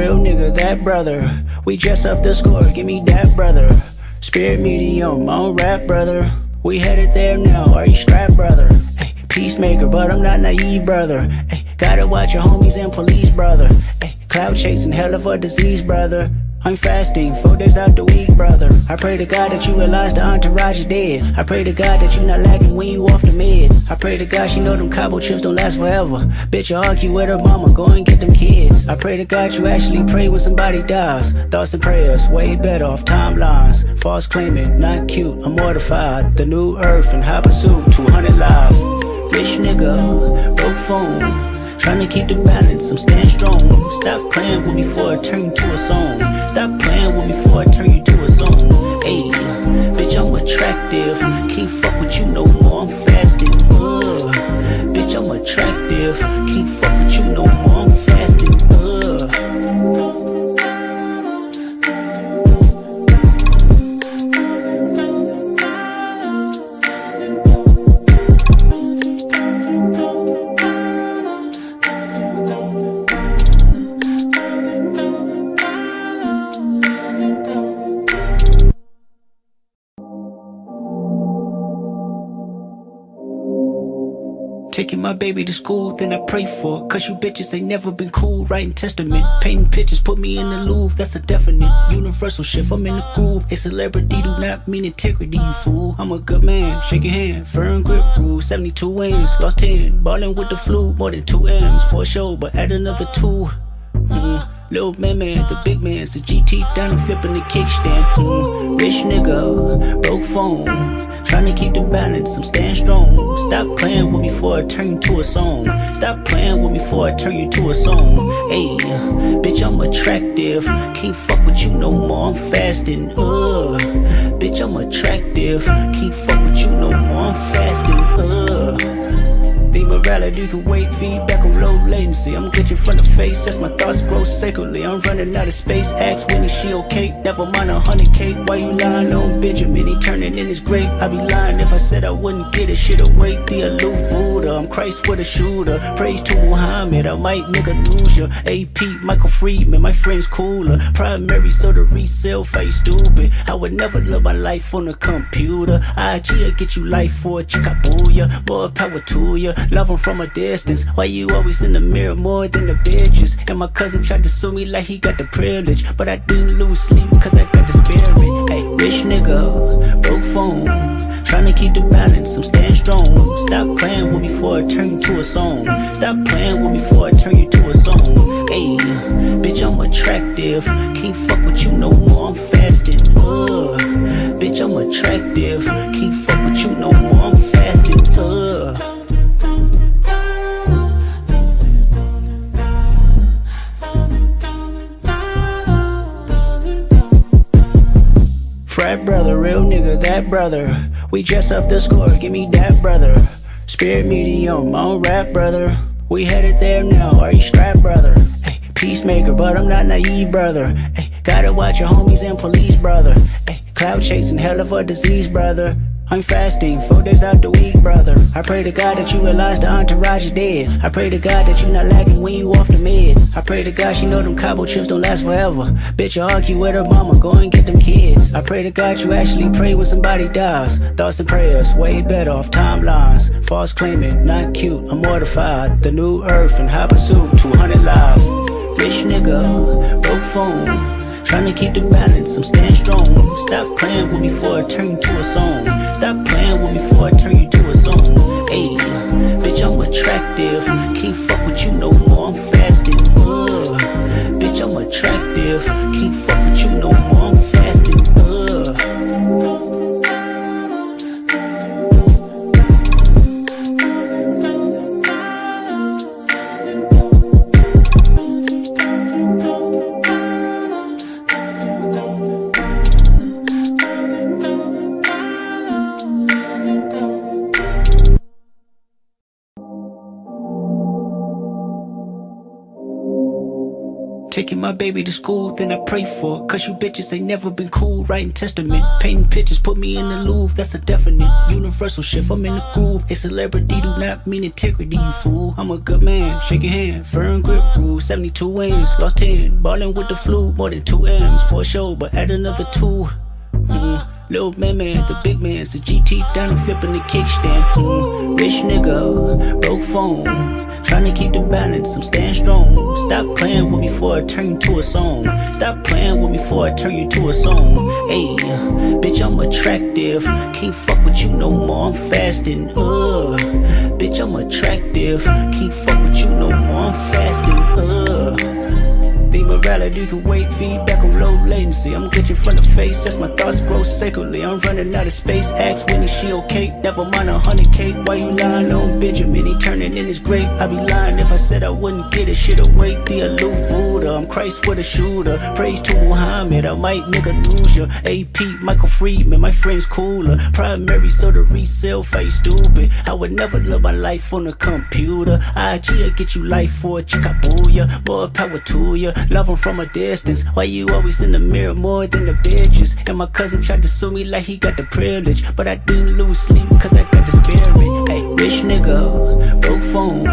real nigga, that brother. We dress up the score, give me that brother. Spirit medium, on rap brother. We headed there now, are you strapped brother? Hey, peacemaker, but I'm not naive brother. Hey, gotta watch your homies and police brother. Hey, cloud chasing, hell of a disease brother. I'm fasting, four days out the week, brother. I pray to God that you realize the entourage is dead. I pray to God that you're not lagging when you off the meds. I pray to God she know them Cabo chips don't last forever. Bitch, you argue with her mama, go and get them kids. I pray to God you actually pray when somebody dies. Thoughts and prayers, way better off timelines. False claiming, not cute, I'm mortified. The new earth and high pursuit, 200 lives. Rich nigga, broke phone. Trying to keep the balance, I'm staying strong. Stop playing with me before I turn you to a song. Stop playing with me before I turn you to a song. Hey, bitch, I'm attractive. Can't fuck with you no more, I'm fasting. Uh, bitch, I'm attractive. Can't fuck my baby to school, then I pray for her. Cause you bitches ain't never been cool. Writing testament, painting pictures, put me in the Louvre. That's a definite universal shift. I'm in the groove. A celebrity do not mean integrity, you fool. I'm a good man, shake your hand, firm grip rule. 72 wins, lost 10. Ballin' with the flu, more than 2 M's for sure, but add another 2. Mm. Little man, man, the big man's the GT down and flipping the kickstand. Mm. Rich nigga, broke phone. Trying to keep the balance, I'm staying strong. Stop playing with me before I turn you to a song. Stop playing with me before I turn you to a song. Hey, bitch, I'm attractive. Can't fuck with you no more, I'm fasting. Uh, bitch, I'm attractive. Can't fuck with you no more, I'm fasting. Uh. Morality can wait, feedback on low latency. I'm glitching from the face as my thoughts grow sacredly. I'm running out of space. Ask Winnie, she okay? Never mind a hundred K. Why you lying on Benjamin? He turning in his grave. I'd be lying if I said I wouldn't get it. Shit away, the aloof Buddha. I'm Christ with a shooter. Praise to Muhammad. I might nigga lose ya. AP, Michael Friedman, my friend's cooler. Primary, so the resale face stupid. I would never live my life on a computer. IG, get you life for a chick, I. More power to ya. 'Em from a distance. Why you always in the mirror more than the bitches? And my cousin tried to sue me like he got the privilege. But I didn't lose sleep cause I got the spirit. Hey, rich nigga, broke phone. Trying to keep the balance, I'm staying strong. Stop playing with me before I turn you to a song. Stop playing with me before I turn you to a song. Hey, bitch, I'm attractive. Can't fuck with you no more, I'm fasting. Uh, bitch, I'm attractive. Can't fuck with you no more, I'm Frat brother, real nigga, that brother. We dress up the score, give me that brother. Spirit medium, on rap brother. We headed there now, are you strapped brother? Hey, peacemaker, but I'm not naive brother. Hey, gotta watch your homies and police brother. Hey, cloud chasing, hell of a disease brother. I'm fasting, four days out the week, brother. I pray to God that you realize the entourage is dead. I pray to God that you not lagging when you off the meds. I pray to God she know them Cabo chips don't last forever. Bitch, you argue with her mama, go and get them kids. I pray to God you actually pray when somebody dies. Thoughts and prayers, way better off timelines. False claiming, not cute, I'm mortified. The new earth and high pursuit, 200 lives. Rich nigga, broke phone. Trying to keep the balance, I'm staying strong. Stop playing with me before I turn you to a song. Stop playing with me before I turn you to a song. Hey, bitch, I'm attractive. Can't fuck with you no more, I'm fasting. Uh, bitch, I'm attractive. Can't fuck with you no more, baby to school, then I pray for. Cause you bitches ain't never been cool. Writing testament, painting pictures, put me in the Louvre. That's a definite universal shift. I'm in the groove. A celebrity do not mean integrity, you fool. I'm a good man, shake your hand. Firm grip rule, 72 wins, lost 10. Ballin' with the flu, more than 2 M's for show, but add another 2. Mm. Little man, man, the big man's the GT down and flipping the kickstand. Mm, rich nigga, broke phone. Trying to keep the balance, I'm staying strong. Stop playing with me before I turn you to a song. Stop playing with me before I turn you to a song. Hey, bitch, I'm attractive. Can't fuck with you no more, I'm fasting. Uh, bitch, I'm attractive. Can't fuck with you no more, I'm fasting. Uh. The morality can wait, feedback on low latency. I'm glitching from the face as my thoughts grow sacredly. I'm running out of space. Ask Winnie, she okay? Never mind a hundred K. Why you lying on Benjamin? He turning in his grave. I'd be lying if I said I wouldn't get it. Shit away, the aloof Buddha. I'm Christ with a shooter. Praise to Muhammad. I might nigga lose ya. AP, Michael Friedman, my friend's cooler. Primary, so the resale face stupid. I would never live my life on a computer. IG, I get you life for a chick, I More power to ya. Love him from a distance. Why you always in the mirror more than the bitches? And my cousin tried to sue me like he got the privilege. But I didn't lose sleep cause I got the spirit. Hey, rich nigga, broke phone.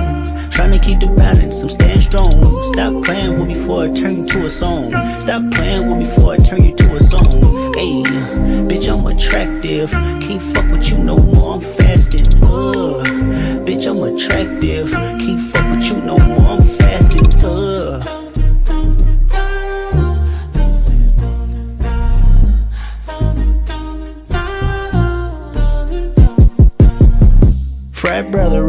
Trying to keep the balance, I'm staying strong. Stop playing with me before I turn you to a song. Stop playing with me before I turn you to a song. Hey, bitch, I'm attractive. Can't fuck with you no more, I'm fasting. Ugh. Bitch, I'm attractive. Can't fuck with you no more, I'm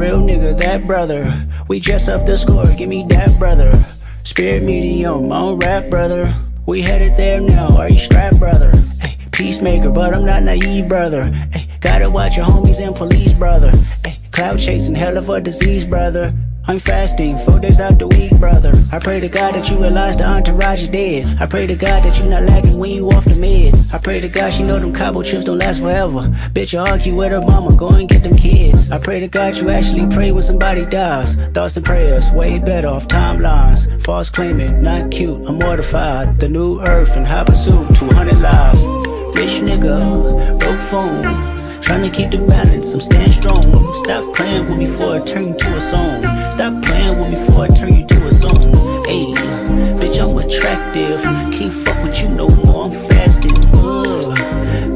real nigga, that brother. We dress up the score, give me that brother. Spirit medium, on rap brother. We headed there now, are you strapped brother? Hey, peacemaker, but I'm not naive brother. Hey, gotta watch your homies and police brother. Hey, cloud chasing, hell of a disease brother. I'm fasting, four days out the week, brother. I pray to God that you realize the entourage is dead. I pray to God that you not lagging when you off the meds. I pray to God she know them Cabo chips don't last forever. Bitch, you argue with her mama, go and get them kids. I pray to God you actually pray when somebody dies. Thoughts and prayers, way better off timelines. False claiming, not cute, I'm mortified. The new earth and high pursuit, 200 lives. Rich nigga, broke phone. Trying to keep the balance, I'm staying strong. Stop playing with me before I turn to a song. Stop playing with me before I turn you to a song. Hey, bitch, I'm attractive. Can't fuck with you no more, I'm fasting. Ugh.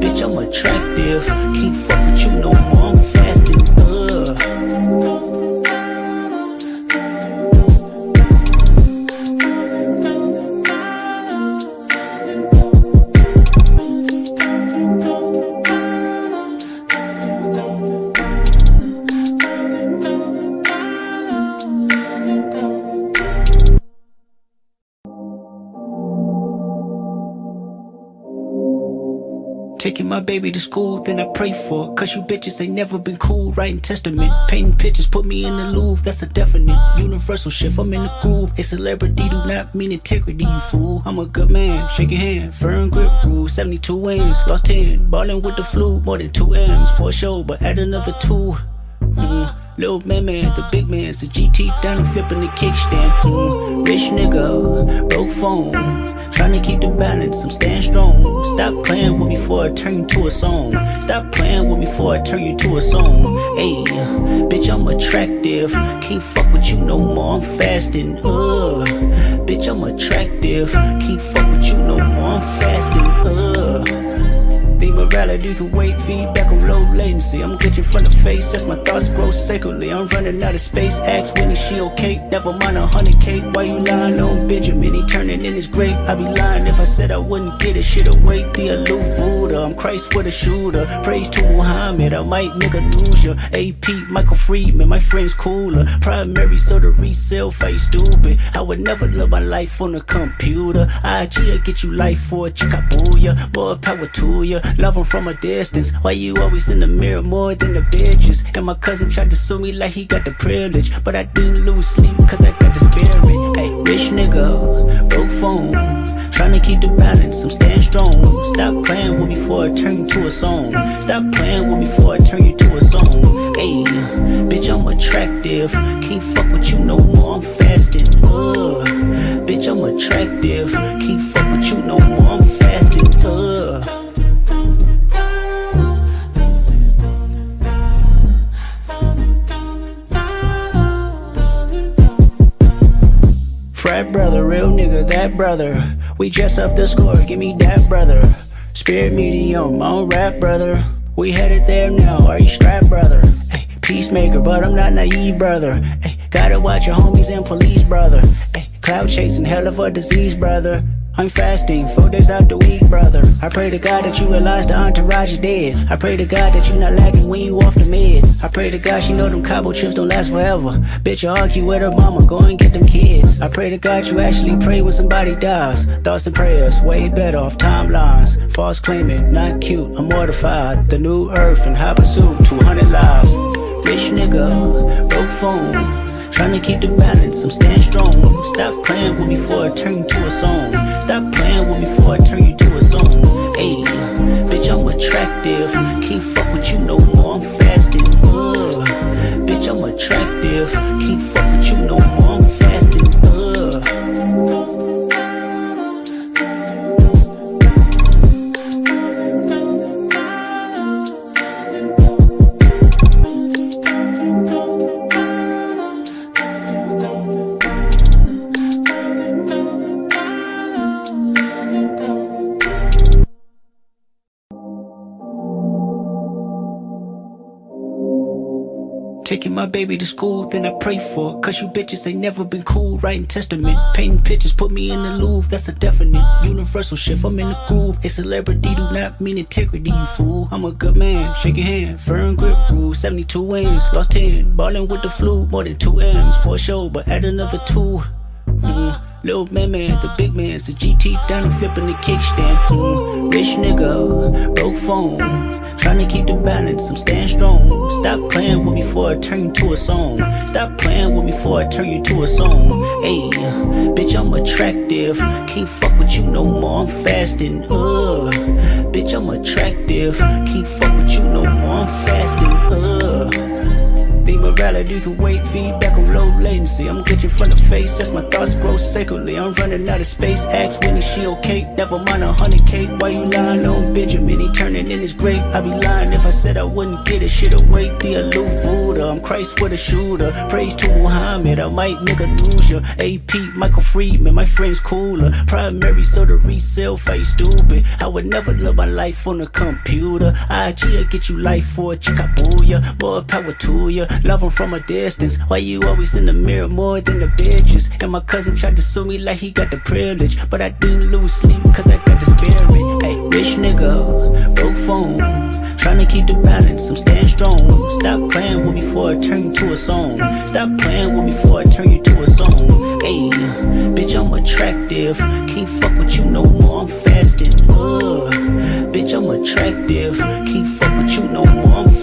Bitch, I'm attractive. Can't fuck Taking my baby to school, then I pray for. Cause you bitches ain't never been cool. Writing testament, painting pictures, put me in the Louvre. That's a definite universal shift. I'm in the groove. A celebrity do not mean integrity, you fool. I'm a good man, your hand. Firm grip rule, 72 wins, lost 10. Ballin' with the flu, more than 2 M's for sure, but add another 2. Little man, man, the big man's the GT down and flipping the kickstand. Mm, rich nigga, broke phone. Trying to keep the balance, I'm staying strong. Stop playing with me before I turn you to a song. Stop playing with me before I turn you to a song. Hey, bitch, I'm attractive. Can't fuck with you no more, I'm fasting. Ugh, bitch, I'm attractive. Can't fuck with you no more, I'm fasting. Ugh. The morality can wait, feedback on low latency. I'm glitching from the face as my thoughts grow sacredly. I'm running out of space. Ask Winnie, she okay? Never mind a hundred K. Why you lying on Benjamin? He turning in his grave. I'd be lying if I said I wouldn't get it. Shit away, the aloof Buddha. I'm Christ with a shooter. Praise to Muhammad. I might nigga lose ya. AP, Michael Friedman, my friend's cooler. Primary, so the resale face stupid. I would never live my life on a computer. IG, I get you life for a chick, I. More power to ya. Love him from a distance. Why you always in the mirror more than the bitches? And my cousin tried to sue me like he got the privilege. But I didn't lose sleep cause I got the spirit. Hey, rich nigga, broke phone. Trying to keep the balance, I'm staying strong. Stop playing with me before I turn you to a song. Stop playing with me before I turn you to a song. Hey, bitch, I'm attractive. Can't fuck with you no more, I'm fasting. Ugh. bitch, I'm attractive. Can't fuck with you no more, I'm fasting. Brother. We dress up the score, give me that brother. Spirit medium, on rap brother. We headed there now, are you strapped brother? Hey, peacemaker, but I'm not naive brother. Hey, gotta watch your homies and police brother. Hey, cloud chasing, hell of a disease brother. I'm fasting, four days out the week, brother. I pray to God that you realize the entourage is dead. I pray to God that you're not lagging when you off the meds. I pray to God she know them Cabo chips don't last forever. Bitch, you argue with her mama, go and get them kids. I pray to God you actually pray when somebody dies. Thoughts and prayers, way better off timelines. False claiming, not cute, I'm mortified. The new earth and high pursuit, 200 lives. Rich nigga, broke phone. Trying to keep the balance, I'm staying strong. Stop playing with me before I turn you to a song. Stop playing with me before I turn you to a song. Hey, bitch, I'm attractive. Can't fuck with you no more, I'm fasting. Ugh. Bitch, I'm attractive. Can't fuck with you no more, Taking my baby to school, then I pray for. Cause you bitches ain't never been cool. Writing testament, painting pictures, put me in the Louvre. That's a definite universal shift. I'm in the groove. A celebrity do not mean integrity, you fool. I'm a good man, shake your hand, firm grip rule. 72 wins, lost 10. Ballin' with the flu, more than 2 M's for show, but add another 2. Mm. Little man, man, the big man's the GT down and flipping the kickstand. Mm. Rich nigga, broke phone. Trying to keep the balance, I'm staying strong. Stop playing with me before I turn you to a song. Stop playing with me before I turn you to a song. Hey, bitch, I'm attractive. Can't fuck with you no more, I'm fasting. Ugh, bitch, I'm attractive. Can't fuck with you no more, I'm fasting. Ugh. The morality can wait, feedback on low latency. I'm glitching from the face as my thoughts grow sacredly. I'm running out of space. Ask Winnie, she okay? Never mind a hundred K. Why you lying on Benjamin? He turning in his grave. I'd be lying if I said I wouldn't get it. Shit away, the aloof Buddha. I'm Christ with a shooter. Praise to Muhammad. I might nigga lose ya. AP, Michael Friedman, my friend's cooler. Primary, so the resale face stupid. I would never live my life on a computer. IG, get you life for a chick, I booyah. More power to ya. Love 'em from a distance. Why you always in the mirror more than the bitches? And my cousin tried to sue me like he got the privilege. But I didn't lose sleep cause I got the spirit. Hey, rich nigga, broke phone. Tryna keep the balance, I'm staying strong. Stop playing with me before I turn you to a song. Stop playing with me before I turn you to a song. Hey, bitch, I'm attractive. Can't fuck with you no more, I'm fasting. Ugh, bitch, I'm attractive. Can't fuck with you no more, I'm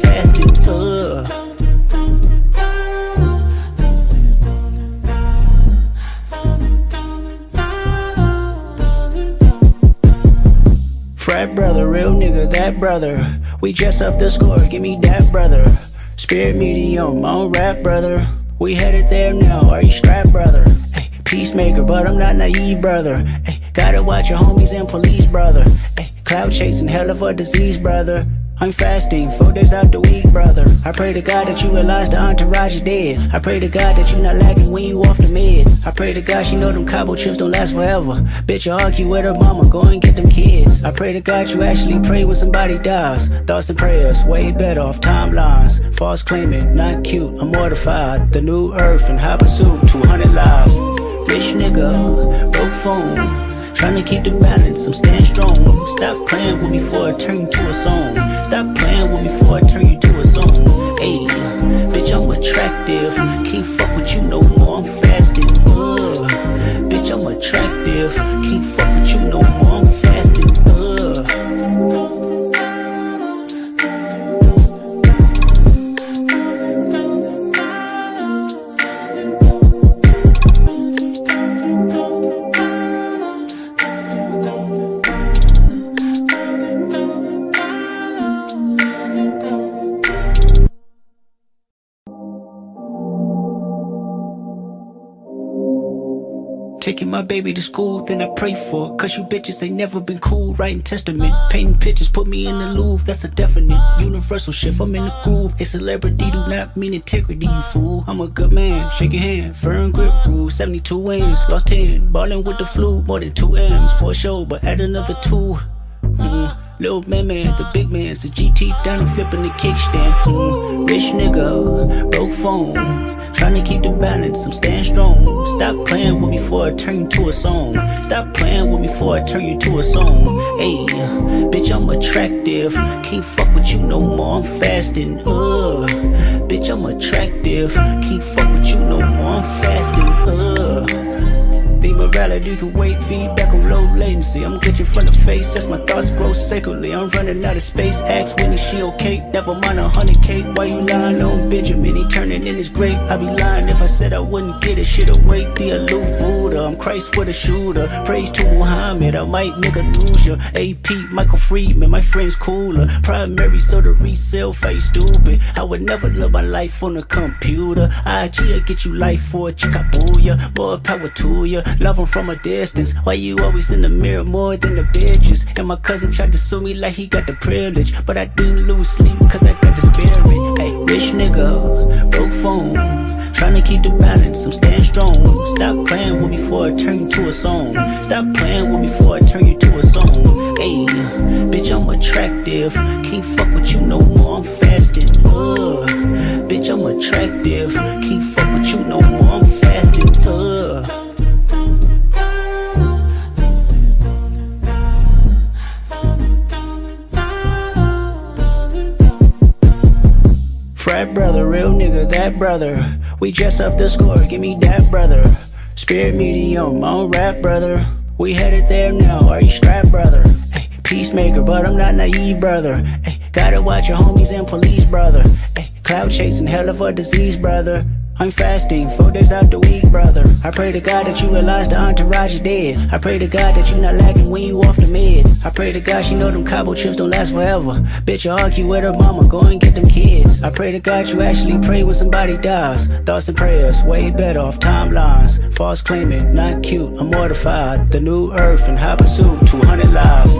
brother, real nigga, that brother. We dress up the score, give me that brother. Spirit medium, on rap brother. We headed there now, are you strapped brother? Hey, peacemaker, but I'm not naive brother. Hey, gotta watch your homies and police brother. Hey, cloud chasing, hell of a disease brother. I'm fasting, four days out the week, brother. I pray to God that you realize the entourage is dead. I pray to God that you're not lagging when you off the meds. I pray to God she know them Cabo chips don't last forever. Bitch, you argue with her mama, go and get them kids. I pray to God you actually pray when somebody dies. Thoughts and prayers, way better off timelines. False claiming, not cute, I'm mortified. The new earth and high pursuit, 200 lives. Rich nigga, broke phone. Trying to keep the balance, I'm staying strong. Stop playing with me before I turn you to a song. Stop playing with me before I turn you to a song. Hey, bitch, I'm attractive. Can't fuck with you no more, I'm fasting. Ugh, bitch, I'm attractive. Can't fuck with you no more, I'm Taking my baby to school, then I pray for. Cause you bitches ain't never been cool. Writing testament, painting pictures, put me in the Louvre. That's a definite universal shift. I'm in the groove. A celebrity do not mean integrity, you fool. I'm a good man, shake your hand. Firm grip rule, 72 wins, lost 10. Ballin' with the flu, more than 2 M's for sure, but add another 2. Mm. Little man, man, the big man's the GT down and flipping the kickstand. Mm. Rich nigga, broke phone. Trying to keep the balance, I'm staying strong. Stop playing with me before I turn you to a song. Stop playing with me before I turn you to a song. Hey, bitch, I'm attractive. Can't fuck with you no more, I'm fasting. Uh, bitch, I'm attractive. Can't fuck with you no more, I'm fasting. Uh. The morality can wait, feedback on low latency. I'm glitching from the face as my thoughts grow sacredly. I'm running out of space. Ask Winnie, she okay? Never mind a hundred K. Why you lying on Benjamin? He turning in his grave. I'd be lying if I said I wouldn't get it. Shit away, the aloof Buddha. I'm Christ with a shooter. Praise to Muhammad. I might nigga lose ya. AP, Michael Friedman, my friend's cooler. Primary, so the resale face stupid. I would never live my life on a computer. IG, I get you life for a chick, I boo More power to ya. Love him from a distance. Why you always in the mirror more than the bitches? And my cousin tried to sue me like he got the privilege. But I didn't lose sleep cause I got the spirit. Hey, rich nigga, broke phone. Trying to keep the balance, I'm staying strong. Stop playing with me before I turn you to a song. Stop playing with me before I turn you to a song. Hey, bitch, I'm attractive. Can't fuck with you no more, I'm fasting. Uh, bitch, I'm attractive. Can't fuck with you no more, I'm fasting. Uh. Frat brother, real nigga, that brother. We dress up the score, give me that brother. Spirit medium, on rap brother. We headed there now, are you strapped brother? Hey, peacemaker, but I'm not naive brother. Hey, gotta watch your homies and police brother. Hey, cloud chasing, hell of a disease brother. I'm fasting, four days out the week, brother. I pray to God that you realize the entourage is dead. I pray to God that you not lacking when you off the meds. I pray to God she know them Cabo chips don't last forever. Bitch, you argue with her mama, go and get them kids. I pray to God you actually pray when somebody dies. Thoughts and prayers, way better off timelines. False claiming, not cute, I'm mortified. The new earth and high pursuit, 200 lives.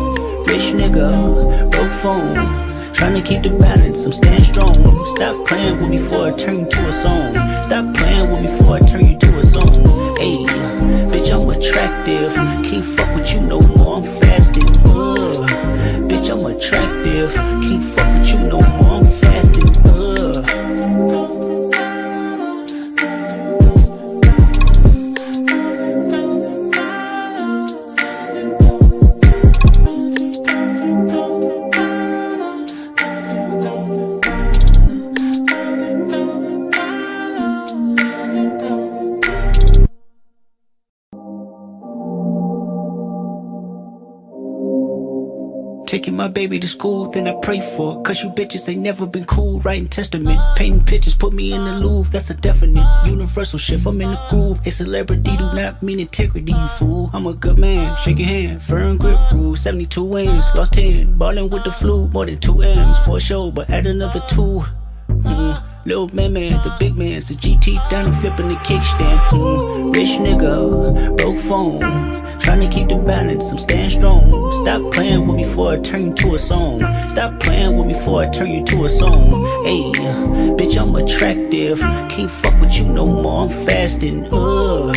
Rich nigga, broke phone. Trying to keep the balance, I'm staying strong. Stop playing with me before I turn you to a song. Stop playing with me before I turn you to a song. Hey, bitch, I'm attractive. Can't fuck with you no more, I'm fasting. Uh, bitch, I'm attractive. Can't fuck with you no more, I'm my baby to school, then I pray for. Cause you bitches ain't never been cool. Writing testament, painting pictures, put me in the Louvre. That's a definite universal shift. I'm in the groove. A celebrity do not mean integrity, you fool. I'm a good man, shake your hand. Firm grip rule, 72 wins, lost 10. Ballin' with the flu, more than 2 M's for sure, but add another 2. Little man, man, the big man's the GT down and flipping the kickstand. Mm, rich nigga, broke phone. Trying to keep the balance, I'm staying strong. Stop playing with me before I turn you to a song. Stop playing with me before I turn you to a song. Hey, bitch, I'm attractive. Can't fuck with you no more, I'm fasting. Uh,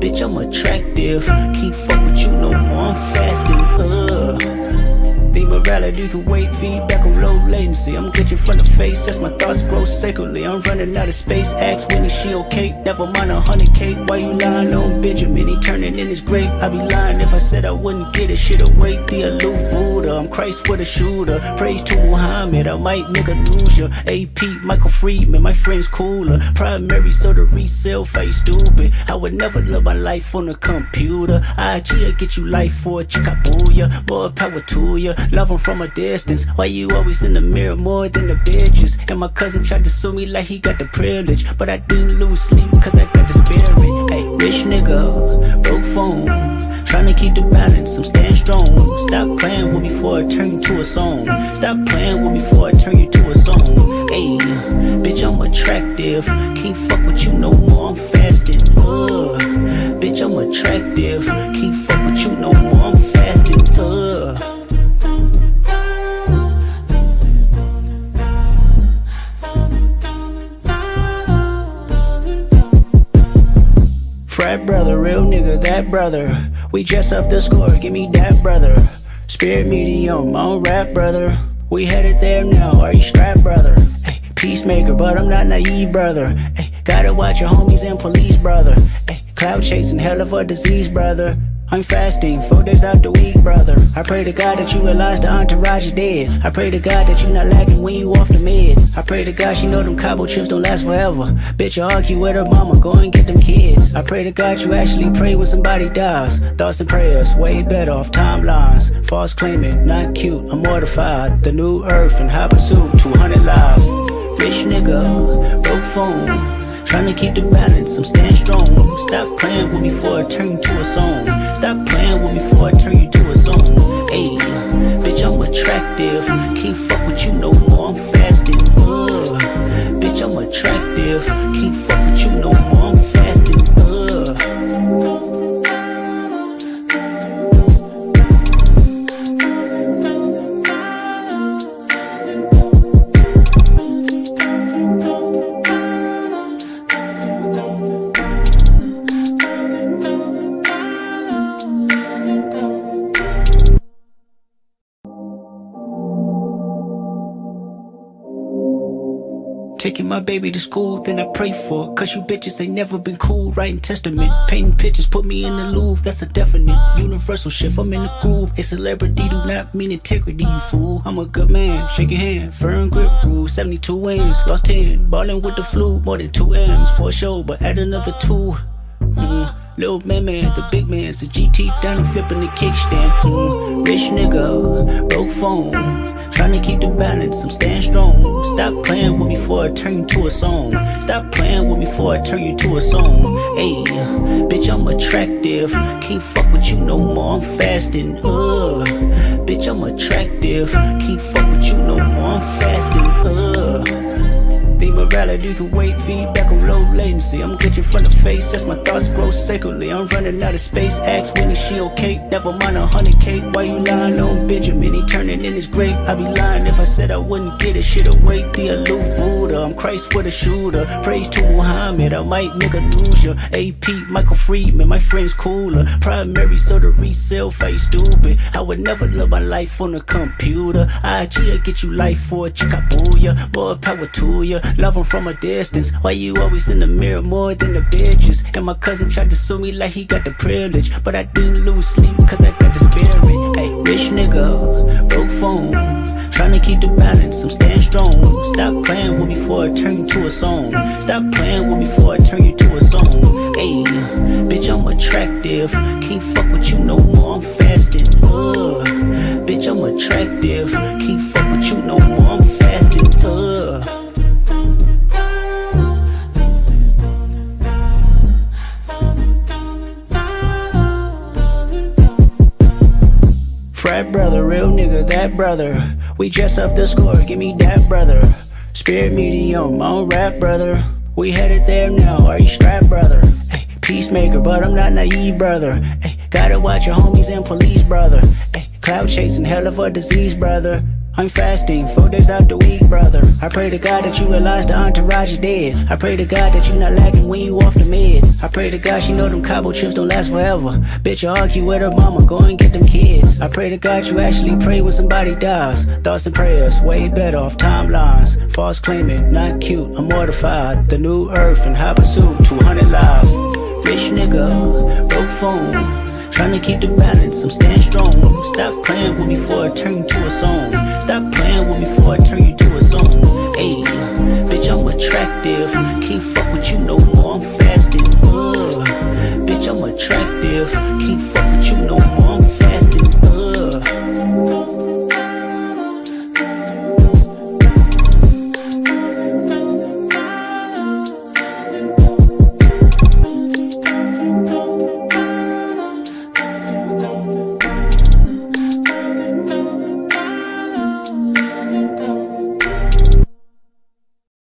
bitch, I'm attractive. Can't fuck with you no more, I'm fasting. Uh. Morality can wait, feedback on low latency. I'm glitching from the face as my thoughts grow sacredly. I'm running out of space. Ask Winnie, she okay? Never mind a hundred K. Why you lying on Benjamin? He turning in his grave. I'd be lying if I said I wouldn't get it. Shit away, the aloof Buddha. I'm Christ with a shooter. Praise to Muhammad. I might nigga lose ya. AP, Michael Friedman, my friend's cooler. Primary, so the resale face stupid. I would never live my life on a computer. IG, I get you life for a chick, I boo ya. More power to ya. Love him from a distance. Why you always in the mirror more than the bitches? And my cousin tried to sue me like he got the privilege. But I didn't lose sleep cause I got the spirit. Hey, rich nigga, broke phone. Trying to keep the balance, I'm staying strong. Stop playing with me before I turn you to a song. Stop playing with me before I turn you to a song. Hey, bitch, I'm attractive. Can't fuck with you no more, I'm fasting. Uh, bitch, I'm attractive. Can't fuck with you no more, I'm Brother, real nigga, that brother. We dress up the score, give me that brother. Spirit medium, on rap brother. We headed there now, are you strapped brother? Hey, peacemaker, but I'm not naive brother. Hey, gotta watch your homies and police brother. Hey, cloud chasing, hell of a disease brother. I'm fasting, four days out the week, brother. I pray to God that you realize the entourage is dead. I pray to God that you not lacking when you off the meds. I pray to God she know them Cabo trips don't last forever. Bitch, you argue with her mama, go and get them kids. I pray to God you actually pray when somebody dies. Thoughts and prayers, way better off timelines. False claiming, not cute, I'm mortified. The new earth and high pursuit, 200 lives. Rich nigga, broke phone. Trying to keep the balance, I'm staying strong. Stop playing with me before I turn you to a song. Stop playing with me before I turn you to a song. Hey, bitch, I'm attractive. Can't fuck with you no more, I'm fasting. Uh, bitch, I'm attractive. Can't fuck with you no more, baby to school, then I pray for it. Cause you bitches ain't never been cool. Writing testament, painting pictures, put me in the Louvre. That's a definite universal shift. I'm in the groove. A celebrity do not mean integrity, you fool. I'm a good man, shake your hand. Firm grip rule, 72 wins, lost 10. Ballin' with the flu, more than 2 M's for sure, but add another 2. Mm. Little man, man, the big man's the GT down and flipping the kickstand. Mm, rich nigga, broke phone. Trying to keep the balance, I'm staying strong. Stop playing with me before I turn you to a song. Stop playing with me before I turn you to a song. Hey, bitch, I'm attractive. Can't fuck with you no more, I'm fasting. Uh, bitch, I'm attractive. Can't fuck with you no more, I'm fasting. Uh. The morality can wait, feedback on low latency. I'm glitching from the face as my thoughts grow sacredly. I'm running out of space. Ask Winnie, she okay? Never mind a hundred K. Why you lying on Benjamin? He turning in his grave. I'd be lying if I said I wouldn't get it. Shit away, the aloof Buddha. I'm Christ with a shooter. Praise to Muhammad. I might nigga lose ya. AP, Michael Friedman, my friend's cooler. Primary, so the resale face stupid. I would never live my life on a computer. IG, I get you life for a chick, I. More power to ya. Love from a distance. Why you always in the mirror more than the bitches? And my cousin tried to sue me like he got the privilege. But I didn't lose sleep cause I got the spirit. Hey, rich nigga, broke phone. Trying to keep the balance, I'm staying strong. Stop playing with me before I turn you to a song. Stop playing with me before I turn you to a song. Hey, bitch, I'm attractive. Can't fuck with you no more, I'm fasting. Uh, bitch, I'm attractive. Can't fuck with you no more, I'm that brother. We dress up the score, give me that brother. Spirit medium, on rap brother. We headed there now, are you strapped brother? Hey, peacemaker, but I'm not naive brother. Hey, gotta watch your homies and police brother. Hey, cloud chasing, hell of a disease brother. I'm fasting, four days out the week, brother. I pray to God that you realize the entourage is dead. I pray to God that you not lacking when you off the meds. I pray to God she know them Cabo trips don't last forever. Bitch, you argue with her mama, go and get them kids. I pray to God you actually pray when somebody dies. Thoughts and prayers, way better off timelines. False claiming, not cute, I'm mortified. The new earth and high pursuit, 200 lives. Rich nigga, broke phone. Trying to keep the balance, I'm staying strong. Stop playing with me before I turn you to a song. Stop playing with me before I turn you to a song. Hey, bitch, I'm attractive. Can't fuck with you no more, I'm fasting. Uh, bitch, I'm attractive. Can't fuck